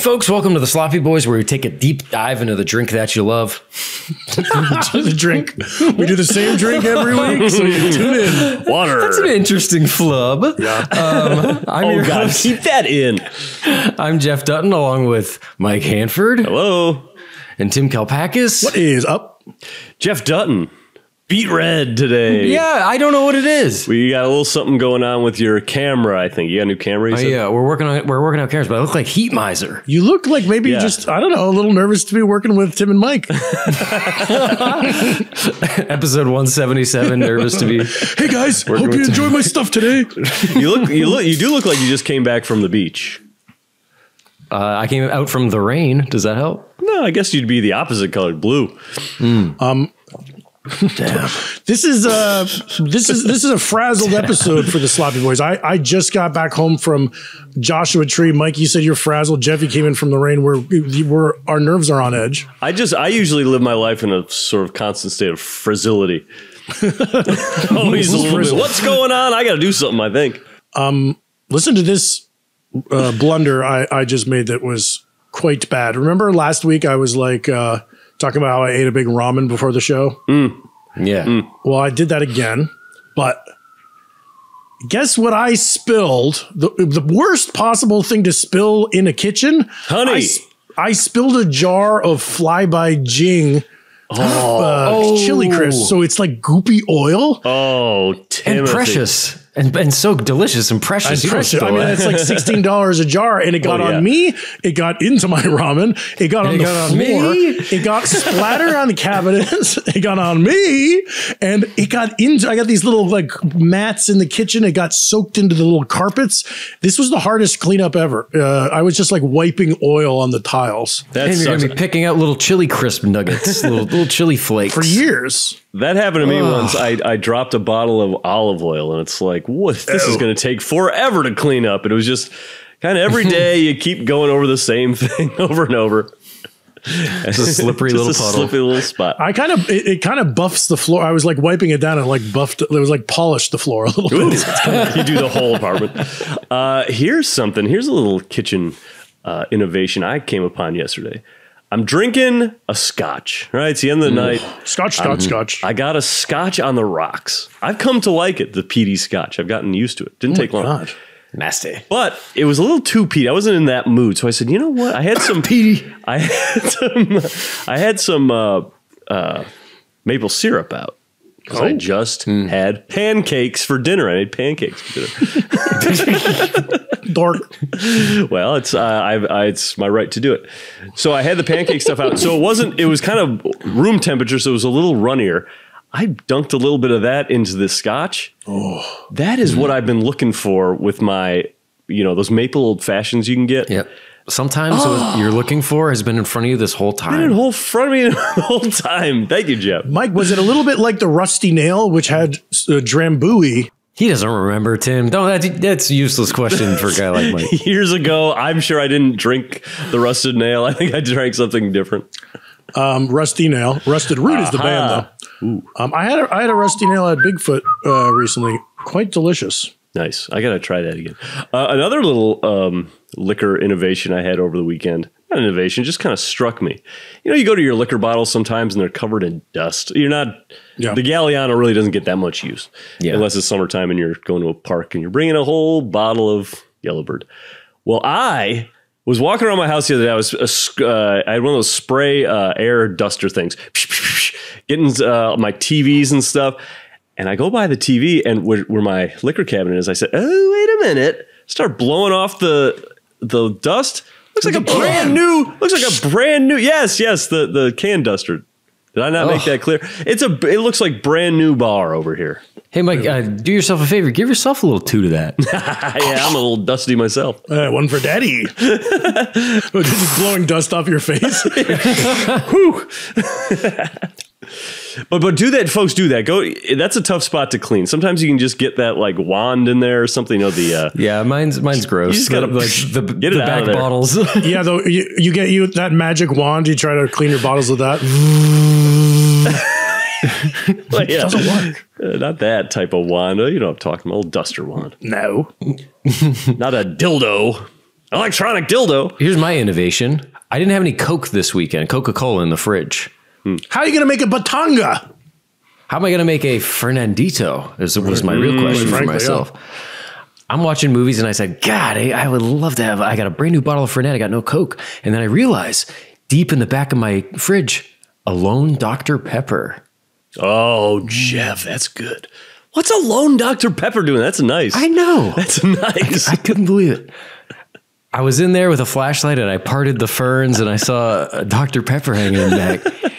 folks, welcome to the Sloppy Boys, where we take a deep dive into the drink that you love. the drink. We do the same drink every week, so you tune in. Water. That's an interesting flub. Um, I'm oh your God, host. keep that in. I'm Jeff Dutton, along with Mike Hanford Hello, and Tim Kalpakis. What is up? Jeff Dutton. Beat red today. Yeah, I don't know what it is. We got a little something going on with your camera. I think you got a new camera. You Oh, said? yeah, we're working on we're working on cameras, but I look like Heat Miser. You look like maybe Yeah. just I don't know, a little nervous to be working with Tim and Mike. Episode 177. Nervous to be. hey guys, hope you with enjoy my stuff today. You look. You look. You do look like you just came back from the beach. Uh, I came out from the rain. Does that help? No, I guess you'd be the opposite colored, blue. This is uh this is this is a frazzled episode for the Sloppy Boys. I, I just got back home from Joshua Tree. Mike, you said you're frazzled. Jeffy came in from the rain where where our nerves are on edge. I just. I usually live my life in a sort of constant state of frizzility. Always a little bit. What's going on? I got to do something. I think. Um, Listen to this uh, blunder I, I just made that was quite bad. Remember last week I was like uh, talking about how I ate a big ramen before the show? Yeah. Well, I did that again, but guess what I spilled? The, the worst possible thing to spill in a kitchen? Honey. I spilled a jar of Fly by Jing uh, chili crisps. So it's like goopy oil. Oh, And precious. And, and so delicious and precious. You don't Precious. I mean, it's like sixteen dollars a jar, and it got Oh, yeah. on me. It got into my ramen. It got on it the got on floor. me. It got splattered on the cabinets. It got on me, and it got into. I got these little like mats in the kitchen. It got soaked into the little carpets. This was the hardest cleanup ever. Uh, I was just like wiping oil on the tiles That and you're gonna be picking out little chili crisp nuggets, little little chili flakes. for years. That happened to me once. I, I dropped a bottle of olive oil, and it's like, what? This is going to take forever to clean up. And it was just kind of every day you keep going over the same thing over and over. It's a slippery Just little a puddle. slippery little spot. I kind of it, it kind of buffs the floor. I was like wiping it down and like buffed. It was like polished the floor a little bit. you do the whole apartment. Uh, here's something. Here's a little kitchen uh, innovation I came upon yesterday. I'm drinking a scotch. Right, it's the end of the night. Scotch, scotch, scotch. I got a scotch on the rocks. I've come to like it, the peaty scotch. I've gotten used to it. Didn't take long. God. Nasty. But it was a little too peaty. I wasn't in that mood, so I said, "You know what? I had some peaty. I had some. I had some uh, uh, maple syrup out because I just had pancakes for dinner. I made pancakes for dinner. Dork. well, it's uh, I, I, it's my right to do it. So I had the pancake stuff out. So it wasn't. It was kind of room temperature, so it was a little runnier. I dunked a little bit of that into the scotch. Oh, that is what I've been looking for with my, you know, those maple old fashions you can get. Yep. Sometimes what you're looking for has been in front of you this whole Been time. in whole front of me the whole time. Thank you, Jeff. Mike, was it a little bit like the rusty nail, which had uh, Drambuie? He doesn't remember, Tim. Don't that, that's a useless question for a guy like Mike. Years ago, I'm sure I didn't drink the rusted nail. I think I drank something different. Um, rusty nail. Rusted Root is the band, though. Um, I had a, I had a rusty nail at Bigfoot uh, recently. Quite delicious. Nice. I got to try that again. Uh, another little um, liquor innovation I had over the weekend. Not innovation, just kind of struck me. You know, you go to your liquor bottles sometimes and they're covered in dust. You're not. Yeah. The Galliano really doesn't get that much use, Yeah. unless it's summertime and you're going to a park and you're bringing a whole bottle of Yellowbird. Well, I was walking around my house the other day. I was a, uh, I had one of those spray uh, air duster things, getting uh, my TVs and stuff. And I go by the TV and where, where my liquor cabinet is, I said, "Oh, wait a minute!" Start blowing off the the dust. Looks like a brand new. Looks like a brand new. Yes, yes. The the can duster. Did I not make Oh. that clear? It's a. It looks like brand new bar over here. Hey, Mike, uh, do yourself a favor. Give yourself a little two to that. yeah, I'm a little dusty myself. Uh, one for Daddy. Just blowing dust off your face. Whew. But but do that, folks. Do that. Go. That's a tough spot to clean. Sometimes you can just get that like wand in there or something. You know the. Uh, Yeah, mine's mine's gross. You just gotta The- like the, get it the out back of there. bottles. Yeah, though you, you get you that magic wand. You try to clean your bottles with that. Well, yeah. Doesn't work. Uh, not that type of wand. Uh, You know what I'm talking about. Old duster wand. No. Not a dildo. Electronic dildo. Here's my innovation. I didn't have any Coke this weekend. Coca Cola in the fridge. Hmm. How are you going to make a batanga? How am I going to make a Fernandito? Is was my real hmm, question for frankly, myself. I'm watching movies and I said, God, I, I would love to have. I got a brand new bottle of Fernet. I got no Coke, and then I realize deep in the back of my fridge, a lone Dr Pepper. Oh, Jeff, that's good. What's a lone Dr. Pepper doing? That's nice. I know. That's nice. I couldn't believe it. I was in there with a flashlight and I parted the ferns and I saw a Dr. Pepper hanging in the back.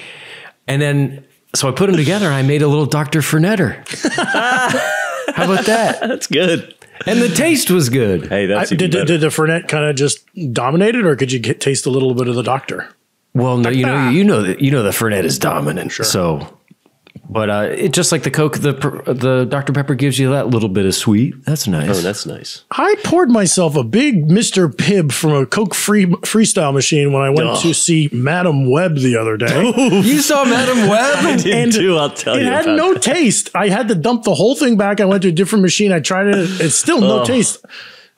And then, so I put them together and I made a little Dr. Fernetter. How about that? that's good. And the taste was good. Hey, I, that's even did, better. did the Fernet kind of just dominate it, or could you get, taste a little bit of the doctor? Well, no, you know, you know that you know the Fernet is dominant. So, but uh, it just like the Coke, the the Dr. Pepper gives you that little bit of sweet. That's nice. oh, that's nice. I poured myself a big Mr. Pibb from a Coke free freestyle machine when I went Ugh. to see Madame Web the other day. you saw Madam I Web? did And too. I'll tell it you. had about no that. taste. I had to dump the whole thing back. I went to a different machine. I tried it. It's still no taste.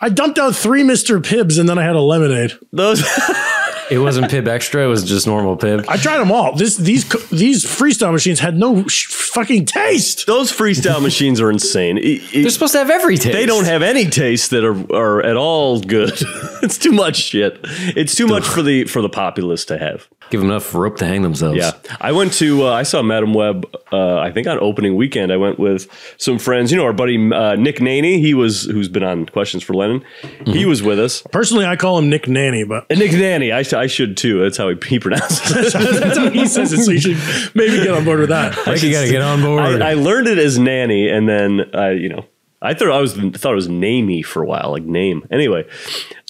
I dumped out three Mr. Pibbs and then I had a lemonade. Those. it wasn't Pibb Xtra. It was just normal Pibb. I tried them all. This these these freestyle machines had no sh- fucking taste. Those freestyle machines are insane. It- it- They're supposed to have every taste. they don't have any taste that are, are at all good. it's too much shit. It's too much for the for the populace to have. give them enough rope to hang themselves. Yeah, I went to uh, I saw Madame Web. Uh, I think on opening weekend, I went with some friends. You know, our buddy uh, Nick Naney. He was who's been on Questions for Lennon. He was with us. Personally, I call him Nick Nanny, but And Nick Naney, I, I should too. That's how he, he pronounces it. that's how he says it. So you should maybe get on board with that. I think you got to get on board. I, I learned it as nanny, and then I, you know, I thought I was thought it was namey for a while, like name. Anyway,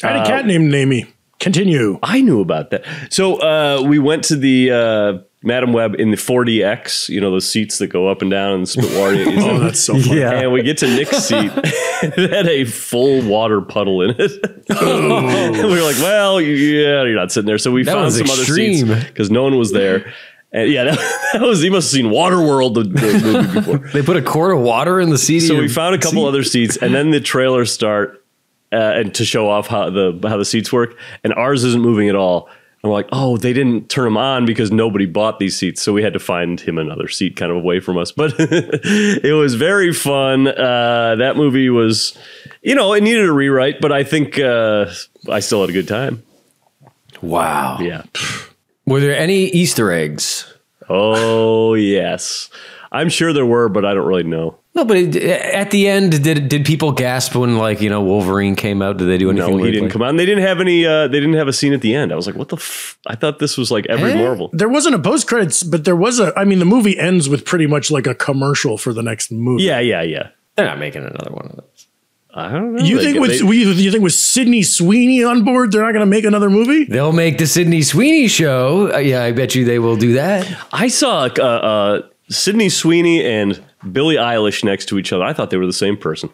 I had a cat named Namey. Continue. I knew about that. So uh, we went to the uh, Madame Web in the 4DX, you know, those seats that go up and down and spit water. Oh, that's so funny. Yeah. And we get to Nick's seat. it had a full water puddle in it. and we were like, well, yeah, you're not sitting there. So we That found was some extreme. other seats because no one was there. And yeah, that, that was, he must have seen Waterworld, the, the movie before. they put a quart of water in the seat. So we found a couple seat? other seats, and then the trailers start, uh, and to show off how the how the seats work, and ours isn't moving at all. And we're like, oh, they didn't turn them on because nobody bought these seats, so we had to find him another seat, kind of away from us. But it was very fun. Uh, that movie was, you know, it needed a rewrite, but I think uh, I still had a good time. Wow. Yeah. Were there any Easter eggs? Oh yes, I'm sure there were, but I don't really know. No, but it, at the end, did did people gasp when like you know Wolverine came out? Did they do anything? No, he didn't like- come on. They didn't have any. Uh, they didn't have a scene at the end. I was like, "What the?" F-? I thought this was like every Eh? Marvel. There wasn't a post credits, but there was a. I mean, the movie ends with pretty much like a commercial for the next movie. Yeah, yeah, yeah. They're not making another one of those. I don't know. You They- think with they- you think with Sydney Sweeney on board, they're not going to make another movie? They'll make the Sydney Sweeney show. Uh, yeah, I bet you they will do that. I saw uh, uh, Sydney Sweeney and Billie Eilish next to each other. I thought they were the same person.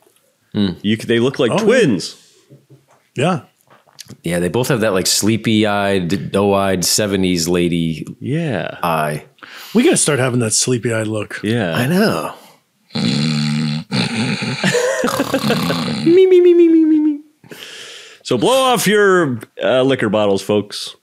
Hmm. You could, they look like Oh, twins. Yeah. Yeah, they both have that like sleepy eyed, doe eyed '70s lady Yeah, eye. We got to start having that sleepy eyed look. yeah. I know. me me me me me me me. So blow off your uh, liquor bottles, folks.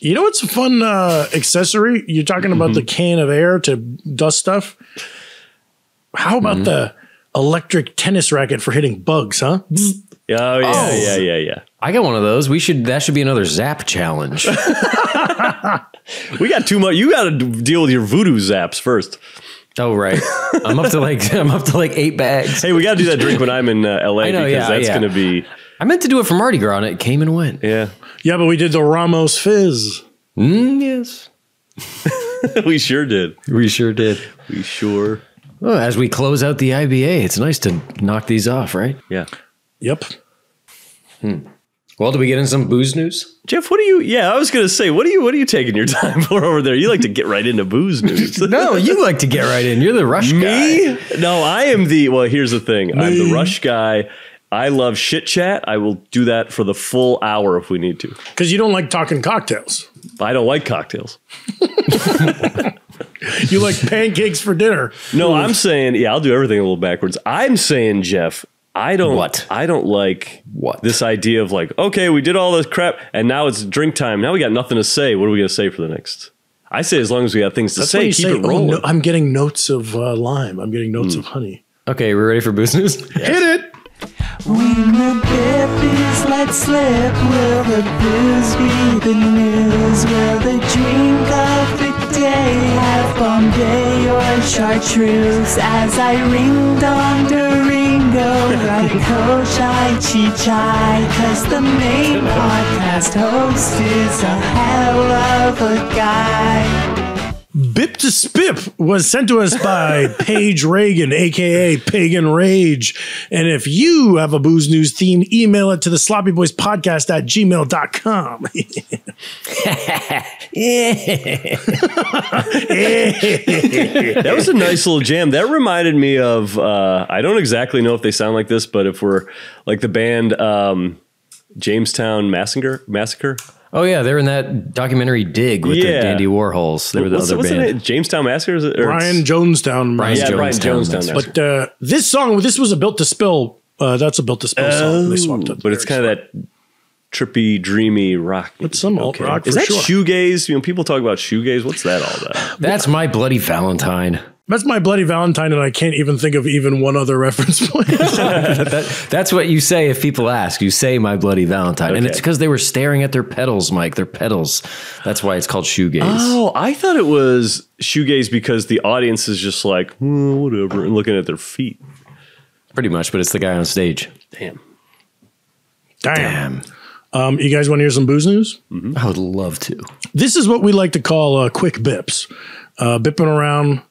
You know what's a fun uh, accessory? You're talking about the can of air to dust stuff. How about the electric tennis racket for hitting bugs, huh? Oh yeah, Oh. yeah, yeah, yeah. I got one of those. We should. That should be another Zap challenge. We got too much. You got to deal with your voodoo zaps first. oh right, I'm up to like I'm up to like eight bags. Hey, we got to do that drink when I'm in uh, LA I know, because yeah, that's yeah. going to be I meant to do it for Mardi Gras, and it came and went. yeah. Yeah, but we did the Ramos Fizz. Mm, yes, we sure did. we sure did. We sure. Well, as we close out the IBA, it's nice to knock these off, right? Yeah. Yep. Hmm. Well, do we get in some booze news? Jeff, what are you? Yeah, I was gonna say, what are you? What are you taking your time for over there? You like to get right into booze news. No, you like to get right in. You're the rush guy. Me? No, I am the. Well, here's the thing. I'm the rush guy. I love shit chat. I will do that for the full hour if we need to. Because you don't like talking cocktails. I don't like cocktails. You like pancakes for dinner. No, I'm saying, yeah, I'll do everything a little backwards. I'm saying, Jeff, I don't What? I don't like What? this idea of like, okay, we did all this crap and now it's drink time. Now we got nothing to say. What are we gonna say for the next? I say as long as we have things to That's say, keep say, it "Oh, rolling. no, I'm getting notes of uh, lime. I'm getting notes of honey. Okay, we're ready for booze news. Hit it. When the Bippies let slip, will the booze be the news? Will the drink of the day have Bombay or chartreuse? As I ring dong Ringo, Raiko Chai Chi Chai, cause the main podcast host is a hell of a guy. Bip to Spip was sent to us by Paige Reagan, aka Pagan Rage. And if you have a booze news theme, email it to the sloppy boys podcast at gmail.com. that was a nice little jam. That reminded me of uh, I don't exactly know if they sound like this, but if we're like the band um, Jamestown Massacre Massacre. Oh yeah, they're in that documentary Dig with Yeah. the Dandy Warhols. They were the What's, other what's the band. name? Jamestown Massacre? Is or Brian it's- Jonestown. Brian Yeah, Brian Jonestown, Jonestown. But uh, this song, this was a built to spill. Uh, that's a built to spill song. They swapped it. but it's kind of that trippy, dreamy rock. It's some alt rock Is for that sure. shoegaze? You know, people talk about shoegaze. What's that all about? That's my bloody Valentine. That's my bloody Valentine, and I can't even think of even one other reference point. That, that's what you say if people ask. You say my bloody Valentine, and it's because they were staring at their pedals, Mike. Their pedals. That's why it's called shoegaze. Oh, I thought it was shoegaze because the audience is just like, "Hmm, whatever, and looking at their feet. Pretty much, but it's the guy on stage. Damn. Damn. Um, you guys want to hear some booze news? I would love to. This is what we like to call uh, quick bips, uh, bipping around,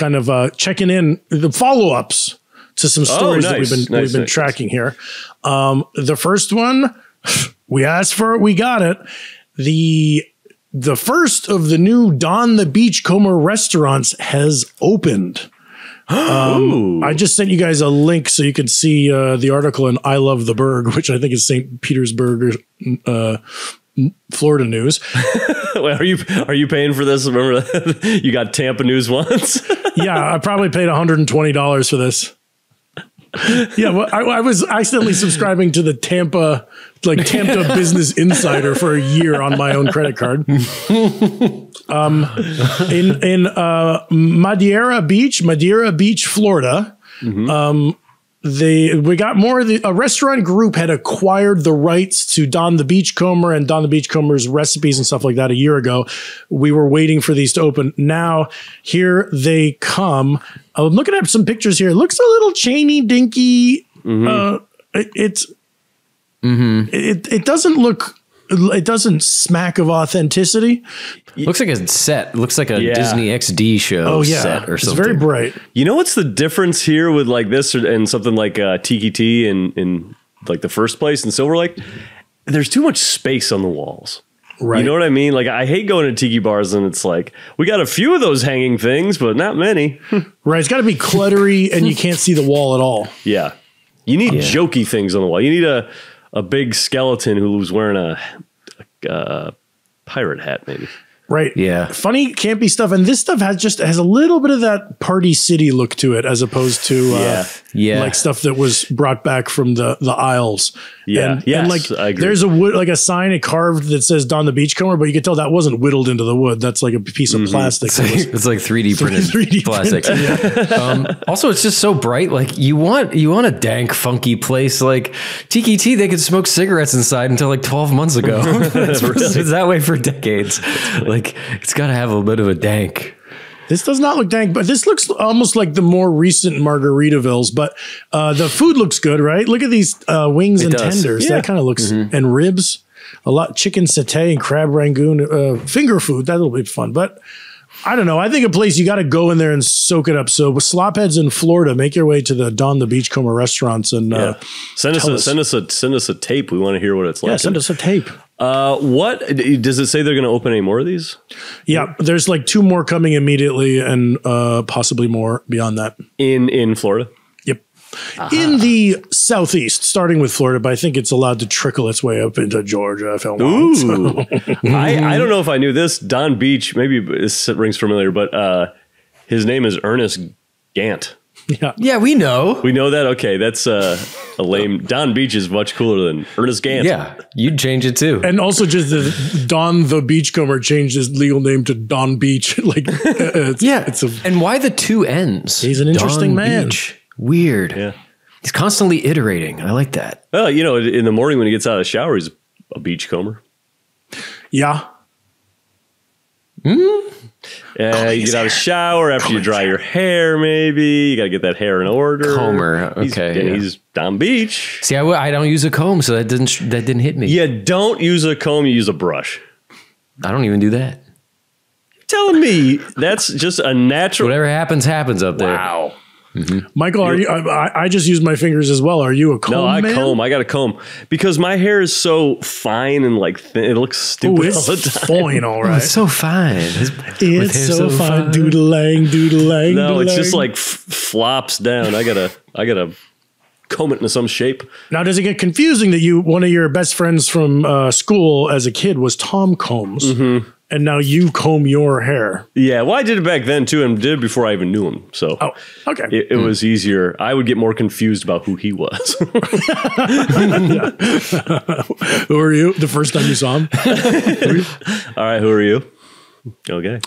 kind of uh, checking in the follow ups to some stories that we've been Nice, we've been nice, tracking here. Um, the first one, we asked for it, we got it. The the first of the new Don the Beachcomber restaurants has opened. Um, I just sent you guys a link so you can see uh, the article in I Love the Burg, which I think is St. Petersburg, uh, Florida news. Wait, are you are you paying for this? Remember that you got Tampa News once. yeah, I probably paid $120 for this. Yeah, well, I, I was accidentally subscribing to the Tampa, like Tampa Business Insider for a year on my own credit card. Um, in in uh, Madeira Beach, Madeira Beach, Florida, um, they we got more. of The, a restaurant group had acquired the rights to Don the Beachcomber and Don the Beachcomber's recipes and stuff like that a year ago. We were waiting for these to open. Now here they come. Uh, I'm looking at some pictures here. It looks a little chainy, dinky. Mm-hmm. Uh, it, it's mm-hmm. it it doesn't look. It doesn't smack of authenticity. Looks like a set. Looks like a Yeah. Disney XD show Oh yeah, set or it's something. very bright. you know what's the difference here with like this and something like uh, Tiki-Ti in in like the first place in Silver Lake? There's too much space on the walls. Right. You know what I mean? Like I hate going to tiki bars and it's like we got a few of those hanging things, but not many. Right. It's got to be cluttery and you can't see the wall at all. yeah, you need jokey things on the wall. You need a a big skeleton who was wearing a, a, uh pirate hat, maybe. Right. Yeah. Funny, campy stuff. And this stuff has just has a little bit of that party city look to it as opposed to uh, Yeah. Yeah. like stuff that was brought back from the the Isles. Yeah. And, Yes, and like there's a wood like a sign it carved that says Don the Beachcomber, but you can tell that wasn't whittled into the wood. That's like a piece of plastic. that was- it's like 3D printed 3D plastic. um, also, it's just so bright. Like you want you want a dank, funky place like Tiki-Ti. They could smoke cigarettes inside until like 12 months ago. it's, it's that way for decades. Like it's got to have a bit of a dank. This does not look dank, but this looks almost like the more recent Margaritavilles. But uh, the food looks good, right? Look at these uh, wings and does. tenders. Yeah. That kind of looks and ribs. A lot chicken satay and crab rangoon uh, finger food. That'll be fun. But I don't know. I think a place you got to go in there and soak it up. So with slopheads in Florida, make your way to the Don the Beachcomber restaurants and uh, Send us a us. send us a send us a tape. We want to hear what it's like. yeah, send us a tape. Uh, what does it say? They're going to open any more of these Yeah, there's like two more coming immediately and uh, possibly more beyond that. in in Florida? Yep. in the southeast, starting with Florida, but I think it's allowed to trickle its way up into Georgia if it wants. Ooh. I, I don't know if I knew this. Don Beach, maybe this rings familiar, but uh, his name is Ernest Gantt. Yeah. Yeah, we know. We know that. Okay, that's uh, a lame. Don Beach is much cooler than Ernest Gantt. Yeah, you'd change it too. And also, just the Don the Beachcomber changed his legal name to Don Beach. like, uh, it's, yeah, it's a and why the two ends? He's an interesting man. Beach. Weird. Yeah. He's constantly iterating. I like that. Well, you know, in the morning when he gets out of the shower, he's a beachcomber. yeah. Yeah, oh, you get out of the shower after you dry your hair. Maybe you got to get that hair in order. Comber, He's- okay, and yeah. he's Don Beach. See, I, w- I don't use a comb, so that didn't that didn't hit me. Yeah, don't use a comb; you use a brush. I don't even do that. You're Telling me that's just a natural. Whatever happens, happens up there. Wow. Michael, are you? I, I just use my fingers as well. Are you a comb No, I man? comb. I got a comb because my hair is so fine and like thin. It looks Ooh, stupid it's all the time. fine, all Oh, it's so fine. His- with It's hair so, fine. Doodling, doodling. No, it's just like f- flops down. I gotta, I gotta comb it into some shape. Now, does it get confusing that you one of your best friends from uh, school as a kid was Tom Combs, Mm-hmm. And now you comb your hair? Yeah, well, I did it back then too, and did it before I even knew him. So Oh, okay. it, it was easier. I would get more confused about who he was. Who are you? The first time you saw him, All right, who are you? Okay.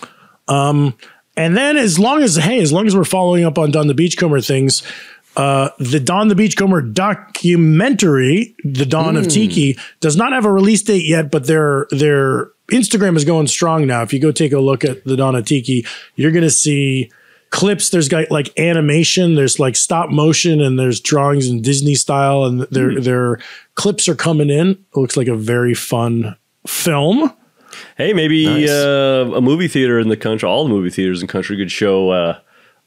Um, and then as long as hey, as long as we're following up on Don the Beachcomber things. Uh, the Don the Beachcomber documentary, The Dawn of Tiki, does not have a release date yet, but their their Instagram is going strong now. If you go take a look at The Dawn of Tiki, you're gonna see clips. There's got like animation, there's like stop motion, and there's drawings in Disney style, and their their clips are coming in. It looks like a very fun film. Hey, maybe Nice. uh, a movie theater in the country, all the movie theaters in the country could show uh,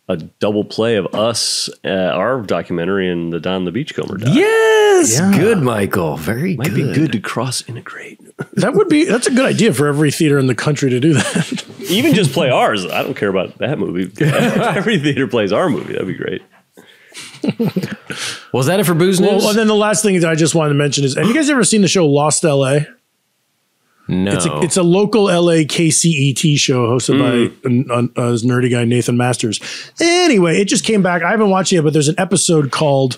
a double play of us, uh, our documentary, and the Don the Beachcomber. Doc. Yes, Yeah. good, Michael. Very good. Might good. be good to cross integrate. That would be that's a good idea for every theater in the country to do that. Even just play ours. I don't care about that movie. Every theater plays our movie. That'd be great. Was that it for booze news? Well, and then the last thing that I just wanted to mention is: Have you guys ever seen the show Lost LA? No, It's a, it's a local LA KCET show hosted by Mm. uh, uh, this nerdy guy Nathan Masters. Anyway, it just came back. I haven't watched it yet, but there's an episode called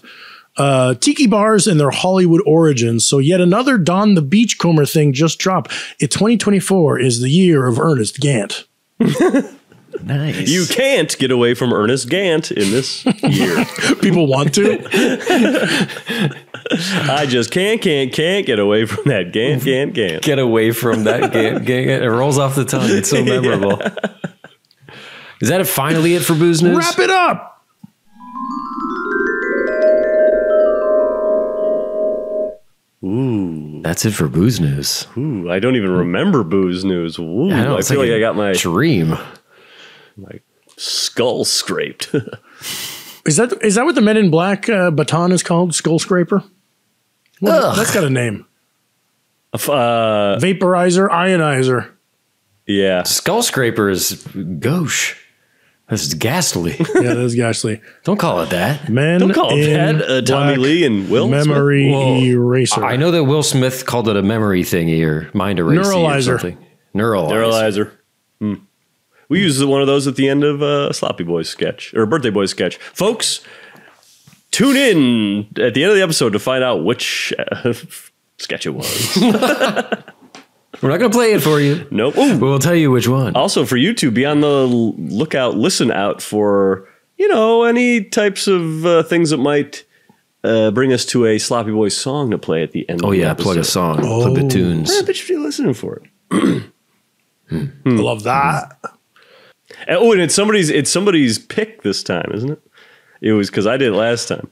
uh, "Tiki Bars and Their Hollywood Origins." So yet another Don the Beachcomber thing just dropped. It 2024 is the year of Ernest Gantt. nice. You can't get away from Ernest Gantt in this year. People want to. I just can't, can't, can't get away from that Gantt, Gantt, Gantt. get away from that Gantt, gang. It rolls off the tongue. It's so memorable. Is that it finally it for booze news? Wrap it up. Ooh, That's it for booze news. ooh, I don't even remember booze news. Ooh, I, know, I feel like, I got my, dream. My skull scraped. Is that is that what the Men in Black uh, baton is called? Skull scraper. Well, that's got a name. uh, Vaporizer, ionizer. yeah. Skull scraper is gauche. That's ghastly. Yeah, that's ghastly. Don't call it that. Men Don't call it in that. Uh, Tommy Lee and Will Smith. memory Whoa. eraser. I know that Will Smith called it a memory thingy or mind eraser. Neuralizer. Or something. Neuralizer. Neuralizer. Hmm. We use one of those at the end of a Sloppy Boys sketch or a Birthday Boys sketch. Folks, tune in at the end of the episode to find out which uh, sketch it was. We're not going to play it for you. nope. But we'll tell you which one. Also, for you two, be on the lookout, listen out for, you know, any types of uh, things that might uh, bring us to a Sloppy Boys song to play at the end Oh of the yeah, episode. plug a song, plug the tunes. I bet you should be listening for it. I love that. And- Oh, and it's somebody's it's somebody's pick this time, isn't it? It was because I did it last time.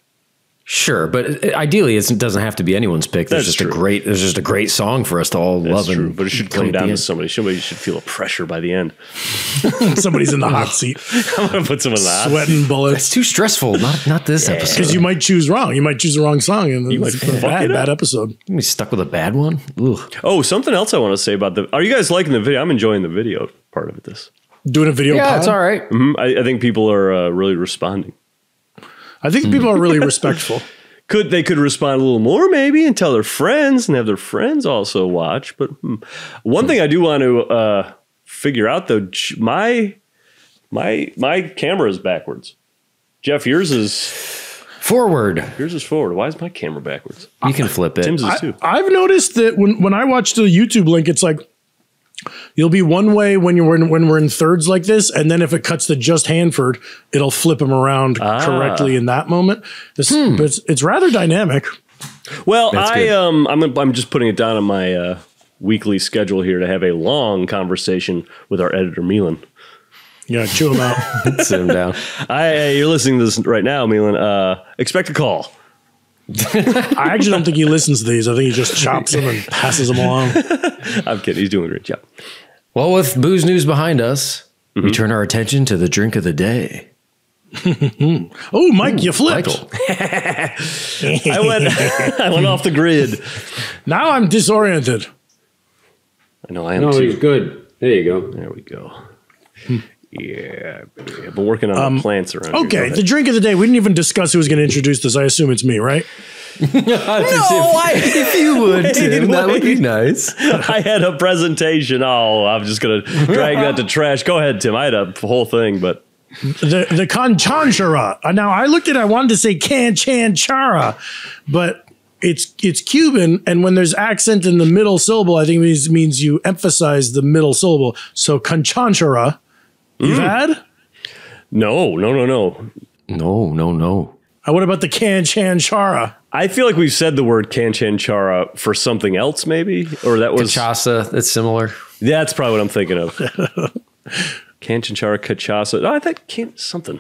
Sure, but ideally it doesn't have to be anyone's pick. There's That's just true. a great, there's just a great song for us to all That's love true, and but it should come down to somebody. Somebody should feel a pressure by the end. Somebody's in the hot seat, I'm gonna put someone in the hot seat. sweating bullets. It's too stressful. Not not this episode. Because you might choose wrong. You might choose the wrong song, and You might a fuck bad, it up. bad episode. You stuck with a bad one. Ugh. Oh, something else I want to say about the. Are you guys liking the video? I'm enjoying the video part of it. This, Doing a video. Yeah, pod? it's all right. Mhm. I, I think people are uh, really responding. I think people are really respectful. Could they could respond a little more maybe and tell their friends and have their friends also watch? But hmm. one thing I do want to uh, figure out though, my my my camera is backwards. Jeff, yours is Forward. yours is forward. Why is my camera backwards? You can flip it. Tim's is I, too. I've noticed that when, when I watch the YouTube link, it's like you'll be one way when you're in, when we're in thirds like this, and then if it cuts to just Hanford, it'll flip him around Ah. correctly in that moment. This, Hmm. but it's, it's rather dynamic. Well, That's I good. um I'm I'm just putting it down on my uh, weekly schedule here to have a long conversation with our editor Milan. Yeah, chew him out. Sit him down. I you're listening to this right now, Milan. Uh, expect a call. I actually don't think he listens to these. I think he just chops them and passes them along. I'm kidding. He's doing a great job. Well, with booze news behind us, Mm-hmm. we turn our attention to the drink of the day. Oh, Mike, you flipped. I went I went off the grid. Now I'm disoriented. I know I am No, too. he's good. There you go. There we go. Yeah, baby. I've been working on the plants around. here. Okay, ahead. the drink of the day. We didn't even discuss who was going to introduce this. I assume it's me, right? no, I, if you would, Tim, that would be nice. I had a presentation. Oh, I'm just gonna drag that to trash. Go ahead, Tim. I had a whole thing, but the the Canchanchara. Uh, Now I looked at. it, I wanted to say Canchanchara, but it's it's Cuban, and when there's accent in the middle syllable, I think it means, means you emphasize the middle syllable. So Canchanchara. You've had. no, no, no, no. No, no, no. Uh, what about the Canchanchara? I feel like we've said the word Canchanchara for something else, maybe, or that was Chasa, that's similar. that's probably what I'm thinking of. Canchanchara, Cachaça. Oh, I thought can something.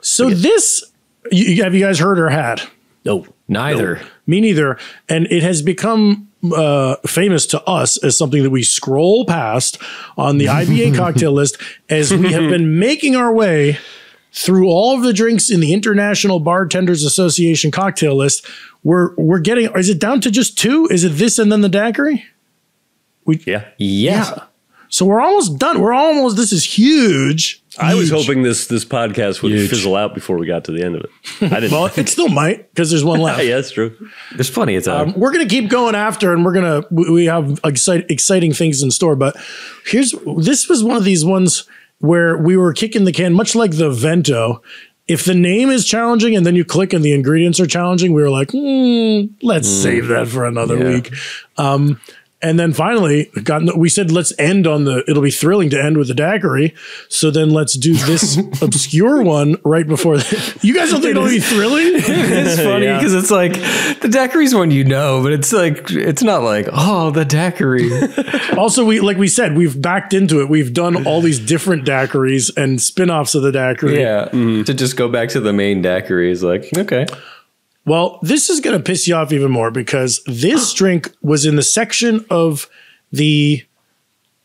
So this, you, have you guys heard or had? No, Neither. Me neither. And it has become uh, famous to us as something that we scroll past on the IBA cocktail list as we have been making our way through all of the drinks in the International Bartenders Association cocktail list. We're we're getting. Is it down to just two? Is it this and then the daiquiri? yeah. Yeah. So we're almost done. We're almost. This is huge. I was hoping this this podcast would Huge. fizzle out before we got to the end of it. I didn't. Well, it still might because there's one left. yeah, that's true. There's plenty of time. Um, we're gonna keep going after, and we're gonna we we have excite, exciting things in store. But here's this was one of these ones where we were kicking the can, much like the Vento. If the name is challenging and then you click and the ingredients are challenging, we were like, hmm, let's save that for another Yeah. week. Um, and then finally, got, we said let's end on the. It'll be thrilling to end with the daiquiri. So then let's do this obscure one right before. The, you guys don't think it'll be thrilling? it's funny Yeah. because it's like the daiquiri's one you know, but it's like it's not like oh the daiquiri. also we like we said we've backed into it we've done all these different daiquiris and spin-offs of the daiquiri yeah, mm-hmm. to just go back to the main daiquiri is like okay. Well this is going to piss you off even more because this drink was in the section of the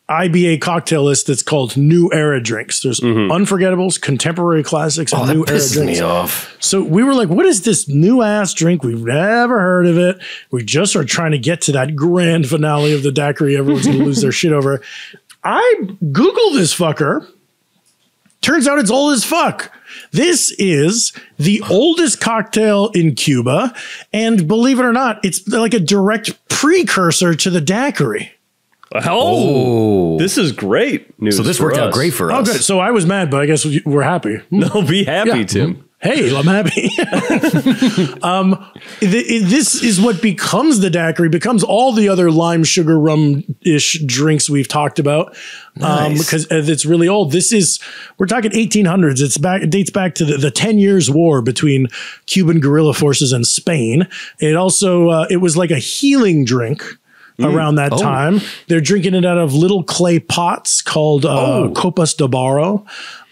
IBA cocktail list that's called new era drinks. There's mm-hmm. unforgettables, contemporary classics, and Oh, that new era drinks. me off. So we were like, what is this new ass drink? We've never heard of it. We just are trying to get to that grand finale of the daiquiri. Everyone's going to lose their shit over. I Google this fucker. Turns out it's old as fuck. This is the oldest cocktail in Cuba. And believe it or not, it's like a direct precursor to the daiquiri. Oh, Oh, this is great news. so this for worked out great for Oh, us. good. So I was mad, but I guess we- we're happy. No, be happy, Yeah. Tim. Hey, I'm happy. um, th- this is what becomes the daiquiri, becomes all the other lime, sugar, rum ish drinks we've talked about. Um, Nice. because uh, it's really old. This is we're talking 1800s. It's back. It dates back to the, the 10 years war between Cuban guerrilla forces and Spain. It also uh, it was like a healing drink. Around that time, they're drinking it out of little clay pots called uh, copas de barro,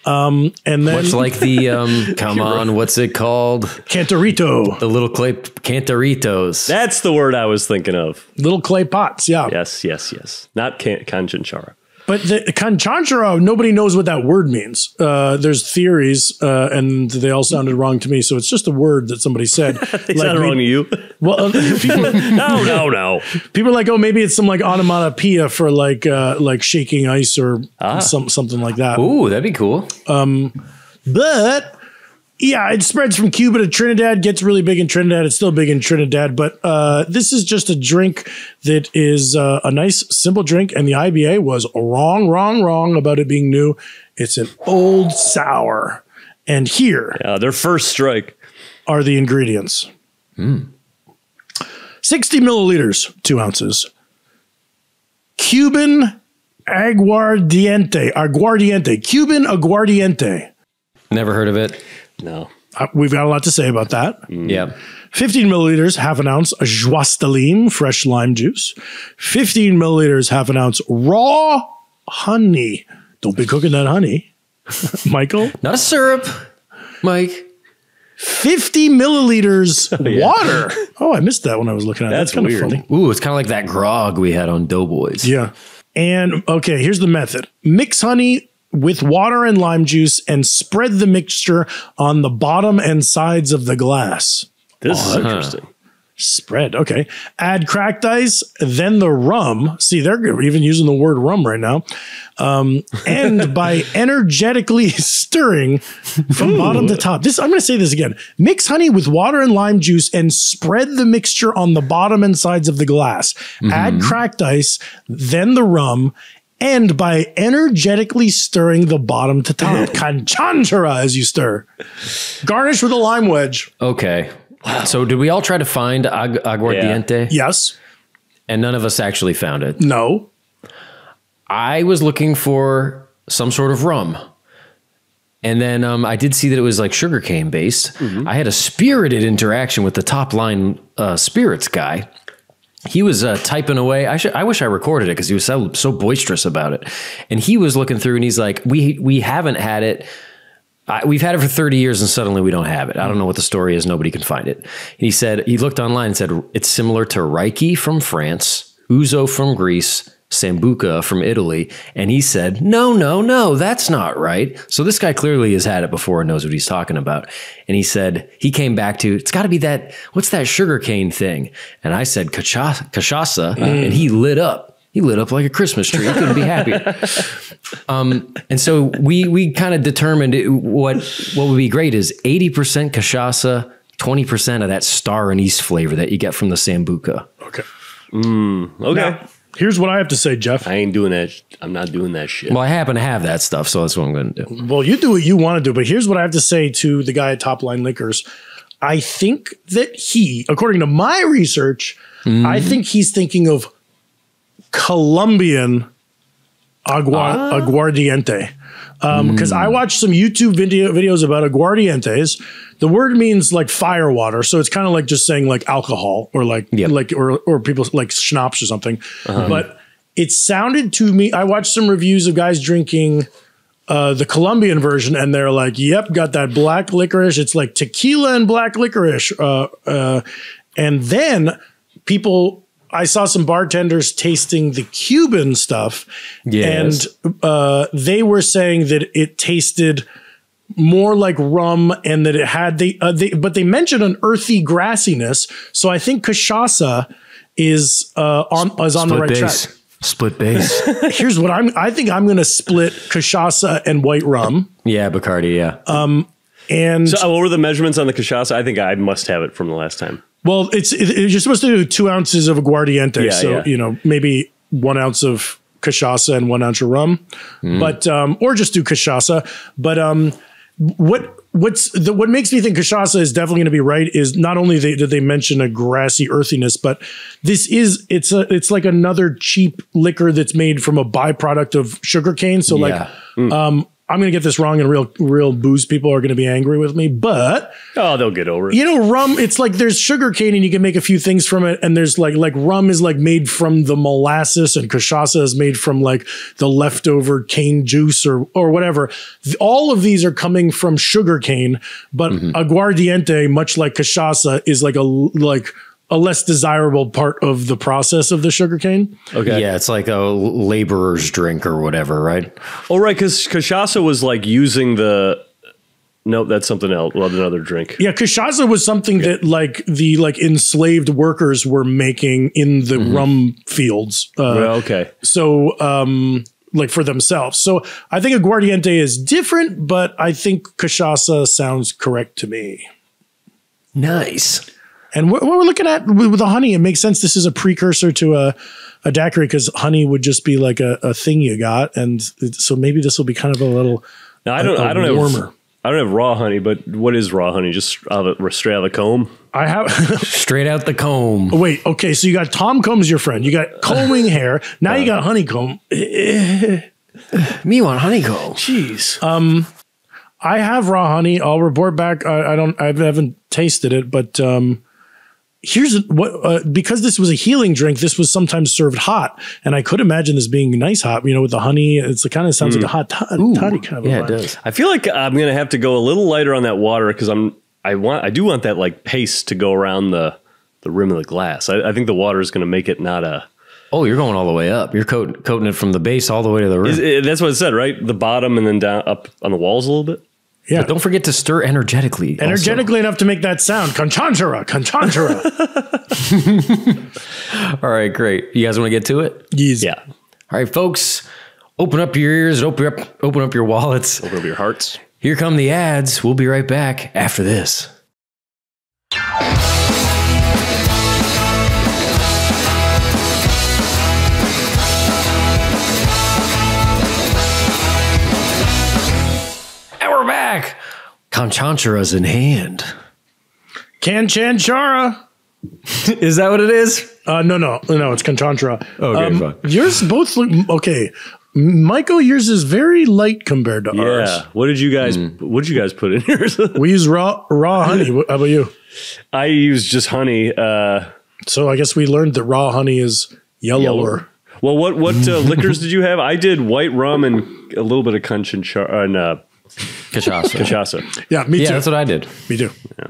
um, and then Much like the um, come on, what's it called? cantarito. The little clay cantaritos. That's the word I was thinking of. little clay pots. Yeah. Yes, yes, yes. Not can- Canchanchara. But the Canchanchara, nobody knows what that word means. Uh, there's theories, uh, and they all sounded wrong to me. So it's just a word that somebody said. Is that wrong to you? Well, uh, people, no, no, no. people are like, oh, maybe it's some like onomatopoeia for like uh, like shaking ice or Ah. some something like that. Ooh, that'd be cool. But Yeah, it spreads from Cuba to Trinidad, gets really big in Trinidad. It's still big in Trinidad, but uh, this is just a drink that is uh, a nice, simple drink. And the IBA was wrong, wrong, wrong about it being new. It's an old sour. And here Uh, their first strike. are the ingredients 60 milliliters, two ounces. Cuban aguardiente, aguardiente, Cuban aguardiente. Never heard of it. No. Uh, we've got a lot to say about that. Yeah. 15 milliliters, half an ounce Joie fresh lime juice. 15 milliliters, half an ounce raw honey. Don't be cooking that honey, Michael. Not a syrup, Mike. 50 milliliters water. Oh, I missed that when I was looking at it. That's That's kind weird. of funny. Ooh, it's kind of like that grog we had on Doughboys. Yeah. And okay, here's the method mix honey with water and lime juice and spread the mixture on the bottom and sides of the glass. This is interesting. Spread. Okay. Add cracked ice, then the rum. See, they're even using the word rum right now. Um, and by energetically stirring from bottom to top. This I'm going to say this again. Mix honey with water and lime juice and spread the mixture on the bottom and sides of the glass. Add cracked ice, then the rum. And by energetically stirring the bottom to top, canchanchara as you stir. Garnish with a lime wedge. Okay. So did we all try to find ag- aguardiente? Yes. And none of us actually found it. No. I was looking for some sort of rum. And then um, I did see that it was like sugarcane based. I had a spirited interaction with the top line uh, spirits guy. He was uh, typing away. I should. I wish I recorded it because he was so so boisterous about it. And he was looking through, and he's like, "We we haven't had it. I, we've had it for 30 years and suddenly we don't have it. I don't know what the story is. Nobody can find it. And he said, he looked online and said, it's similar to Reiki from France, Ouzo from Greece, Sambuca from Italy. And he said, no, no, no, that's not right. So this guy clearly has had it before and knows what he's talking about. And he said, he came back to, it's got to be that, what's that sugarcane thing? And I said, cacha- cachaça. And he lit up. He lit up like a Christmas tree. He couldn't be happier. Um, and so we we kind of determined it, what what would be great is eighty percent cachaça, twenty percent of that star anise flavor that you get from the sambuca. Okay. Okay. Now, here's what I have to say, Jeff. I ain't doing that. I'm not doing that shit. Well, I happen to have that stuff, so that's what I'm going to do. Well, you do what you want to do, but here's what I have to say to the guy at Top Line Liquors. I think that he, according to my research, mm-hmm. I think he's thinking of Colombian agua, ah. aguardiente. Because I watched some YouTube video videos about aguardientes. The word means like fire water, so it's kind of like just saying like alcohol or like Yep. like or or people like schnapps or something. But it sounded to me. I watched some reviews of guys drinking uh, the Colombian version, and they're like, "Yep, got that black licorice. It's like tequila and black licorice." Uh, uh, and then people, I saw some bartenders tasting the Cuban stuff, Yes. and uh, they were saying that it tasted more like rum, and that it had the, uh, they, but they mentioned an earthy grassiness. So I think cachaça is uh, on is on the right track Split base. here's what I'm. I think I'm going to split cachaça and white rum. yeah, Bacardi. Yeah. Um, And so, uh, what were the measurements on the cachaça? I think I must have it from the last time. Well, it's it, you're supposed to do two ounces of aguardiente. Yeah, so yeah. you know maybe one ounce of cachaça and one ounce of rum, but um, or just do cachaça. But um, what what's the, what makes me think cachaça is definitely going to be right is not only they, did they mention a grassy earthiness, but this is it's a it's like another cheap liquor that's made from a byproduct of sugarcane. So Yeah. like um, I'm going to get this wrong, and real real booze people are going to be angry with me, but Oh, they'll get over it. you know rum it's like there's sugar cane and you can make a few things from it and there's like like rum is like made from the molasses and cachaça is made from like the leftover cane juice or or whatever all of these are coming from sugar cane but mm-hmm. aguardiente much like cachaça is like a like a less desirable part of the process of the sugar cane Okay. Yeah, it's like a laborer's drink or whatever, right? Oh, right. Because cachaça was like using the. Nope, that's something else. Well, another drink. Yeah, cachaça was something that like the like enslaved workers were making in the rum fields. Uh, Well, okay. so um like for themselves. So I think aguardiente is different, but I think cachaça sounds correct to me. Nice. And what, what we're looking at with, with the honey, it makes sense. This is a precursor to a, a daiquiri because honey would just be like a, a thing you got. And it- so maybe this will be kind of a little. Now I don't. a I don't warmer. have. I don't have raw honey, but what is raw honey? Just out of, straight out of the comb? I have. Straight out the comb. Wait, okay. So you got Tom Combs, your friend. You got combing hair. Now you got honeycomb. Me want honeycomb. Jeez. Um, I have raw honey. I'll report back. I, I don't. I haven't tasted it, but um, here's what. Uh, because this was a healing drink, this was sometimes served hot, and I could imagine this being nice hot. You know, with the honey, it's it kind of sounds like a hot toddy, toddy kind of. Yeah, it does. I feel like I'm gonna have to go a little lighter on that water because I'm. I want. I do want that like paste to go around the the rim of the glass. I, I think the water is gonna make it not a. Oh, you're going all the way up. You're coat, coating it from the base all the way to the rim. Is it- that's what it said, right? The bottom and then down up on the walls a little bit. Yeah. But don't forget to stir energetically. also. Energetically enough to make that sound. Conchanchara, conchanchara. All right, great. You guys want to get to it? Yes. Yeah. All right, folks. Open up your ears. Open up. Open up your wallets. Open up your hearts. Here come the ads. We'll be right back after this. Conchanchara's in hand. Kanchanchara. Is that what it is? Uh, no, no, no. It's conchanchara. Okay, fine. Yours both look okay. Michael, yours is very light compared to ours. Yeah. What did you guys? What did you guys put in yours? We use raw raw honey. What- How about you? I use just honey. Uh, So I guess we learned that raw honey is yellower. Yellower. well, what what uh, liquors did you have? I did white rum and a little bit of conchinchara and uh, Cachaça. cachaça. Yeah, me yeah, too. that's what I did. me too. Yeah.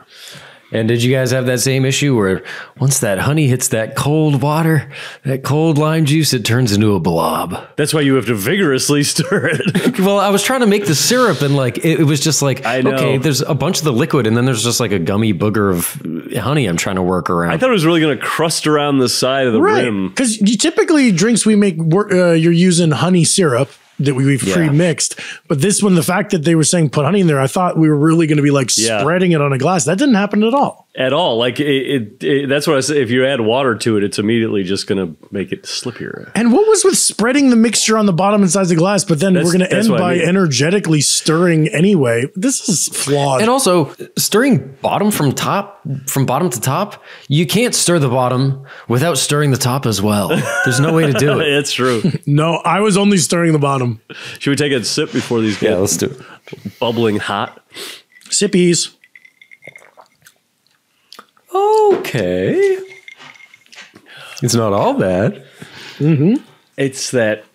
And did you guys have that same issue where once that honey hits that cold water, that cold lime juice, it turns into a blob? That's why you have to vigorously stir it. Well, I was trying to make the syrup and like it, it was just like I know. okay, there's a bunch of the liquid and then there's just like a gummy booger of honey I'm trying to work around. I thought it was really going to crust around the side of the Right, rim. because you typically drinks we make, wor- uh, you're using honey syrup that we, we've Yeah. pre-mixed. But this one, the fact that they were saying put honey in there, I thought we were really going to be like Yeah. spreading it on a glass. That didn't happen at all. At all. Like it, it, it that's what I say. If you add water to it, it's immediately just going to make it slippier. And what was with spreading the mixture on the bottom and sides of the glass? But then That's- we're going to end what I by mean. energetically stirring anyway. This is flawed. and also stirring bottom from top from bottom to top, you can't stir the bottom without stirring the top as well. There's no way to do it. It's true. no, I was only stirring the bottom. Should we take a sip before these get let's do it. bubbling hot? Sippies. Okay. It's not all bad. Mm-hmm. It's that.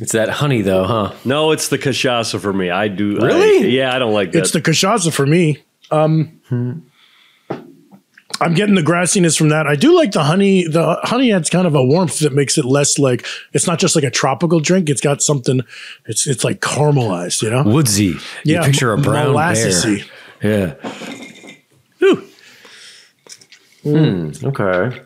It's that honey though, huh? No, it's the cachaça for me. I do. I- Really? yeah, I don't like that. It's the cachaça for me. Um, I'm getting the grassiness from that. I do like the honey. The honey adds kind of a warmth that makes it less like it's not just like a tropical drink. It's got something. It's it's like caramelized, you know. Woodsy. You Yeah, picture a brown molassesy. bear. Yeah. Ooh. Hmm, Okay.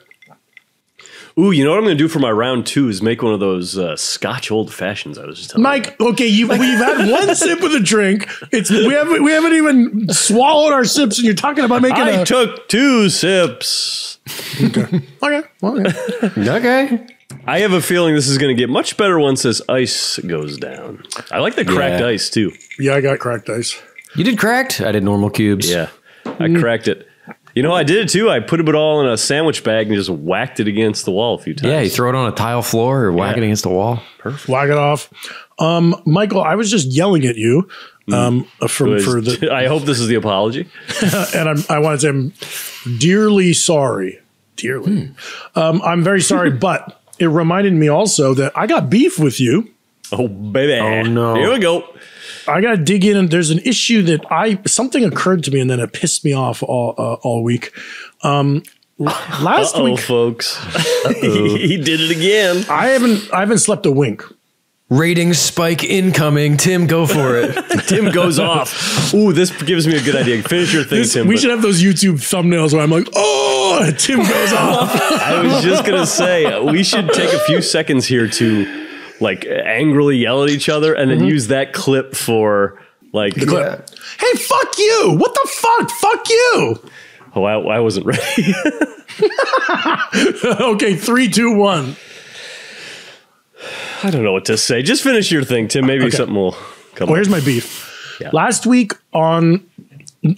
Ooh, you know what I'm going to do for my round two is make one of those uh, Scotch old fashions. I was just telling. you. Mike, okay, you, we've had one sip of the drink. It's we haven't we haven't even swallowed our sips, and you're talking about making I a took two sips. okay. Well, yeah. Okay. I have a feeling this is going to get much better once this ice goes down. I like the cracked Yeah. ice too. yeah, I got cracked ice. You did cracked. I did normal cubes. Yeah, I cracked it. You know, I did it too. I put it all in a sandwich bag and just whacked it against the wall a few times. Yeah, you throw it on a tile floor or whack it against the wall. Perfect. Whack it off. Um, Michael, I was just yelling at you um, for, was- for the I hope this is the apology. and I'm, I want to say I'm dearly sorry. Dearly. Um, I'm very sorry, but it reminded me also that I got beef with you. Oh baby! Oh, no. Here we go. I got to dig in, and there's an issue that I something occurred to me, and then it pissed me off all uh, all week. Um, last Oh, week, folks, he did it again. I haven't I haven't slept a wink. Ratings spike incoming. Tim, go for it. Tim goes off. Ooh, this gives me a good idea. Finish your thing, This- Tim. we but should have those YouTube thumbnails where I'm like, oh, Tim goes off. I was just gonna say we should take a few seconds here to like angrily yell at each other, and then Mm-hmm. use that clip for like. the Clip. Hey, fuck you! What the fuck? Fuck you! Oh, I, I wasn't ready. okay, three, two, one. I don't know what to say. Just finish your thing, Tim. Maybe something will come. Well, up. here's my beef. Yeah. Last week on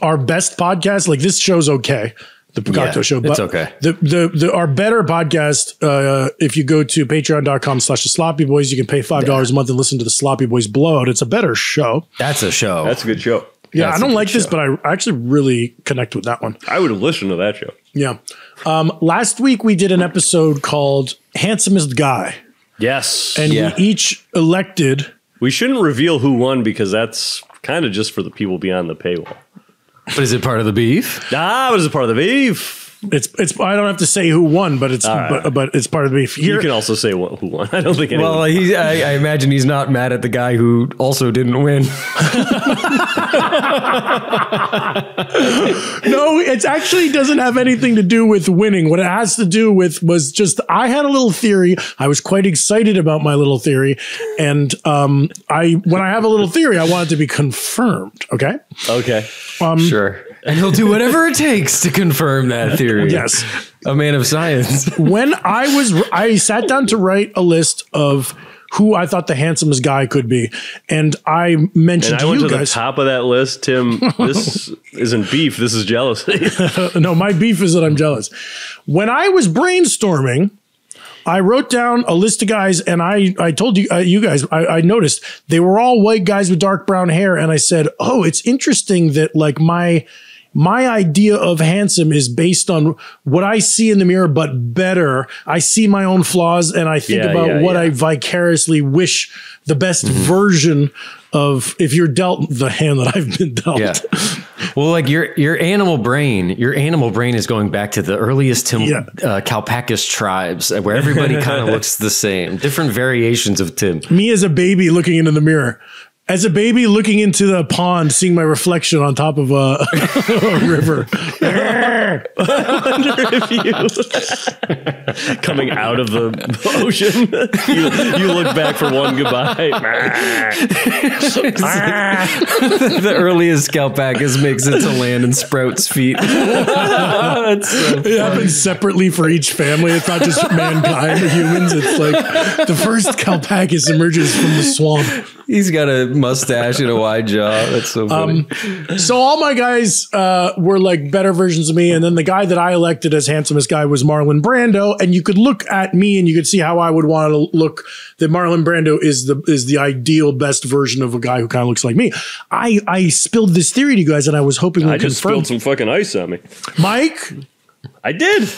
our best podcast, like this show's okay. The Pagato Yeah, show, it's okay. The, the the our better podcast. Uh, if you go to patreon.com slash the sloppy boys, you can pay five dollars a month and listen to the sloppy boys blowout. It's a better show. That's a show. That's a good show. Yeah, That's I a don't good like this, but I actually really connect with that one. I would have listened to that show. Yeah. Um, last week we did an episode called "Handsomest Guy," Yes. and Yeah. we each elected. we shouldn't reveal who won because that's kind of just for the people beyond the paywall. But is it part of the beef? Ah, but it's a part of the beef. It's it's. I don't have to say who won, but it's right. but, but it's part of the beef. You Here, can also say wh- who won. I don't think anyone. Well, he, I, I imagine he's not mad at the guy who also didn't win. No, it actually doesn't have anything to do with winning. What it has to do with was just I had a little theory. I was quite excited about my little theory, and um, I when I have a little theory, I want it to be confirmed. Okay. okay. sure. And he'll do whatever it takes to confirm that theory. Yes. A man of science. When I was, I sat down to write a list of who I thought the handsomest guy could be, and I mentioned And I to went you to the guys. top of that list, Tim. This isn't beef. This is jealousy. no, my beef is that I'm jealous. When I was brainstorming, I wrote down a list of guys, and I I told you uh, you guys I, I noticed they were all white guys with dark brown hair, and I said, oh, it's interesting that like my my idea of handsome is based on what I see in the mirror, but better. I see my own flaws, and I think Yeah, about yeah, what yeah. I vicariously wish the best version of if you're dealt the hand that I've been dealt. Yeah. Well, like your your animal brain, your animal brain is going back to the earliest Tim Yeah. uh, Kalpakis tribes, uh, where everybody kind of looks the same, different variations of Tim. me as a baby looking into the mirror. As a baby looking into the pond, seeing my reflection on top of a, a river. Coming out of the ocean, you, you look back for one goodbye. the earliest Kalpakis makes it to land and sprouts feet. That's so It happens separately for each family. It's not just mankind, the humans. It's like the first alpacus emerges from the swamp. He's got a mustache and a wide jaw. That's so funny. So all my guys uh, were like better versions of me, and then the guy that I elected as handsomest guy was Marlon Brando. And you could look at me, and you could see how I would want to look. That Marlon Brando is the is the ideal best version of a guy who kind of looks like me. I I spilled this theory to you guys, and I was hoping we I just confirm. spilled some fucking ice on me. Mike, I did.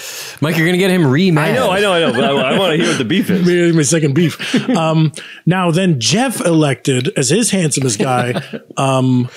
Mike, you're gonna get him remade. I know, I know, I know. But I, I want to hear what the beef is. my, second beef. Um, now then, Jeff elected as his handsomest guy, um,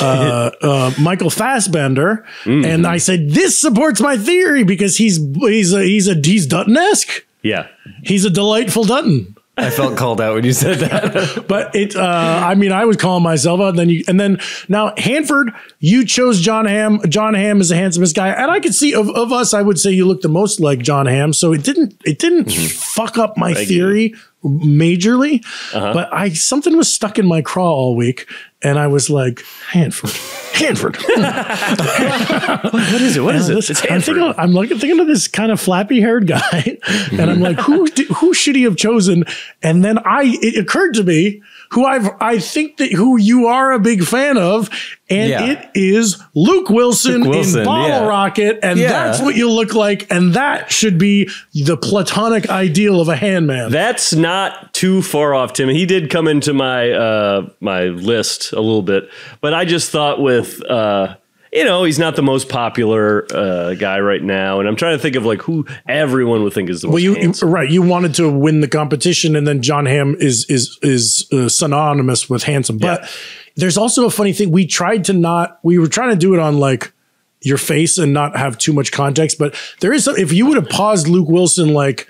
uh, uh, Michael Fassbender, and I said this supports my theory because he's he's a, he's a he's Dutton esque. Yeah. He's a delightful Dutton. I felt called out when you said that. But it, uh, I mean, I was calling myself out. And then you, and then now Hanford, you chose John Hamm. John Hamm is the handsomest guy, and I could see of, of us, I would say you look the most like John Hamm. So it didn't, it didn't fuck up my theory majorly. But I something was stuck in my craw all week, and I was like, Hanford, Hanford. What is it? What is it? Listen, It's I'm Hanford. thinking, I'm looking, thinking of this kind of flappy haired guy, and I'm like, who who should he have chosen? And then I it occurred to me who I've I think that who you are a big fan of, and Yeah. it is Luke Wilson, Luke Wilson, in Bottle yeah. Rocket, and Yeah. that's what you look like, and that should be the platonic ideal of a handman. That's not too far off, Tim. He did come into my uh, my list a little bit, but I just thought with uh, you know he's not the most popular uh, guy right now, and I'm trying to think of like who everyone would think is the most well, you handsome. right. You wanted to win the competition, and then John Hamm is is is uh, synonymous with handsome. But Yeah. there's also a funny thing. We tried to not. We were trying to do it on like your face and not have too much context. But there is some. If you would have paused Luke Wilson like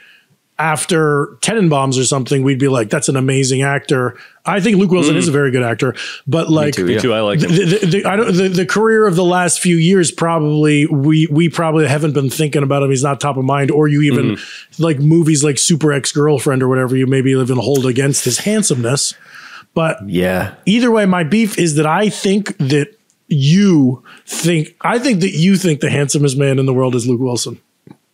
after Tenenbaums or something, we'd be like, "That's an amazing actor." I think Luke Wilson is mm-hmm. a very good actor, but like, too, Me too. I like the, the, the, I don't, the, the career of the last few years probably we we probably haven't been thinking about him. He's not top of mind, or you even mm-hmm. like movies like Super Ex Girlfriend or whatever. You maybe even hold against his handsomeness, but Yeah. either way, my beef is that I think that you think I think that you think the handsomest man in the world is Luke Wilson.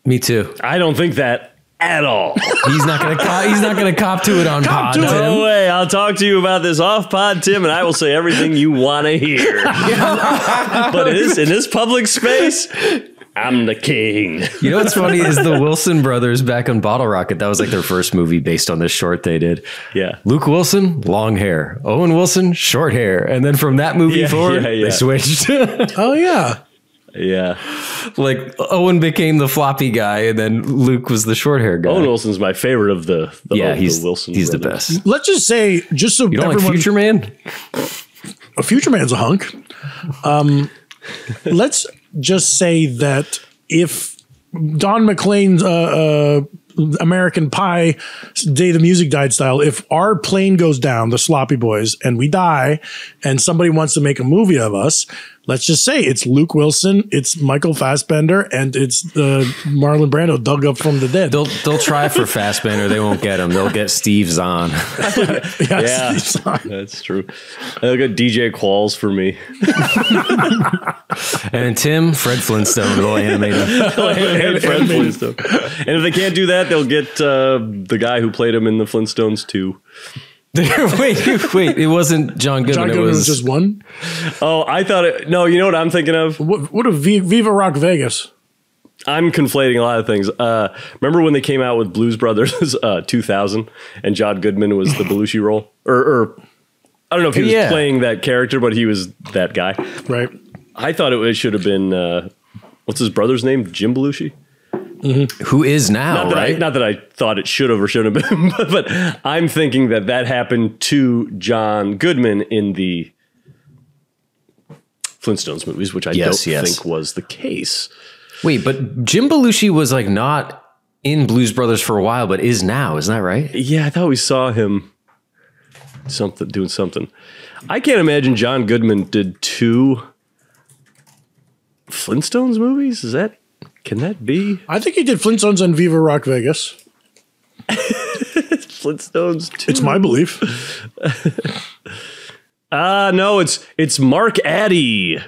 Me too. I don't think that at all. He's not gonna cop, he's not gonna cop to it on Cop pod. to it. Tim. No way. I'll talk to you about this off pod, Tim, and I will say everything you want to hear. but in this, in this public space, I'm the king. You know what's funny is the Wilson brothers back on Bottle Rocket. That was like their first movie based on this short they did. Yeah. Luke Wilson, long hair. Owen Wilson, short hair. And then from that movie Yeah, forward, yeah, yeah. they switched. Oh yeah, Yeah. like Owen became the floppy guy, and then Luke was the short hair guy. Owen Wilson's my favorite of the, the yeah, of the he's Wilson. he's the best. let's just say just so You don't everyone, like Future Man? a future man's a hunk. Um, let's just say that if Don McLean's uh, uh, American Pie Day the Music Died style, if our plane goes down, the Sloppy Boys, and we die, and somebody wants to make a movie of us, let's just say it's Luke Wilson, it's Michael Fassbender, and it's uh, Marlon Brando dug up from the dead. They'll they'll try for Fassbender. They won't get him. They'll get Steve Zahn. Yeah, Yeah. Steve Zahn. That's true. They'll get DJ Qualls for me. And Tim, Fred Flintstone will animate him. and Fred Flintstone. And if they can't do that, they'll get uh, the guy who played him in the Flintstones too. wait, wait. It wasn't John Goodman. John it was was just one. Oh, I thought it. No, you know what I'm thinking of? What, what a V- Viva Rock Vegas. I'm conflating a lot of things. Uh, remember when they came out with Blues Brothers uh, 2000 and John Goodman was the Belushi role? Or, or I don't know if he was Yeah. playing that character, but he was that guy. Right. I thought it, should have been, uh, what's his brother's name? Jim Belushi? Mm-hmm. who is now, Not that, I, right? not that I thought it should have or shouldn't have been, but, but I'm thinking that that happened to John Goodman in the Flintstones movies, which I Yes, don't yes. think was the case. Wait, but Jim Belushi was like not in Blues Brothers for a while, but is now. Isn't that right? Yeah, I thought we saw him something doing something. I can't imagine John Goodman did two Flintstones movies. Is that can that be I think he did Flintstones and Viva Rock Vegas. Flintstones two? It's my belief. Ah, no, it's it's Mark Addy.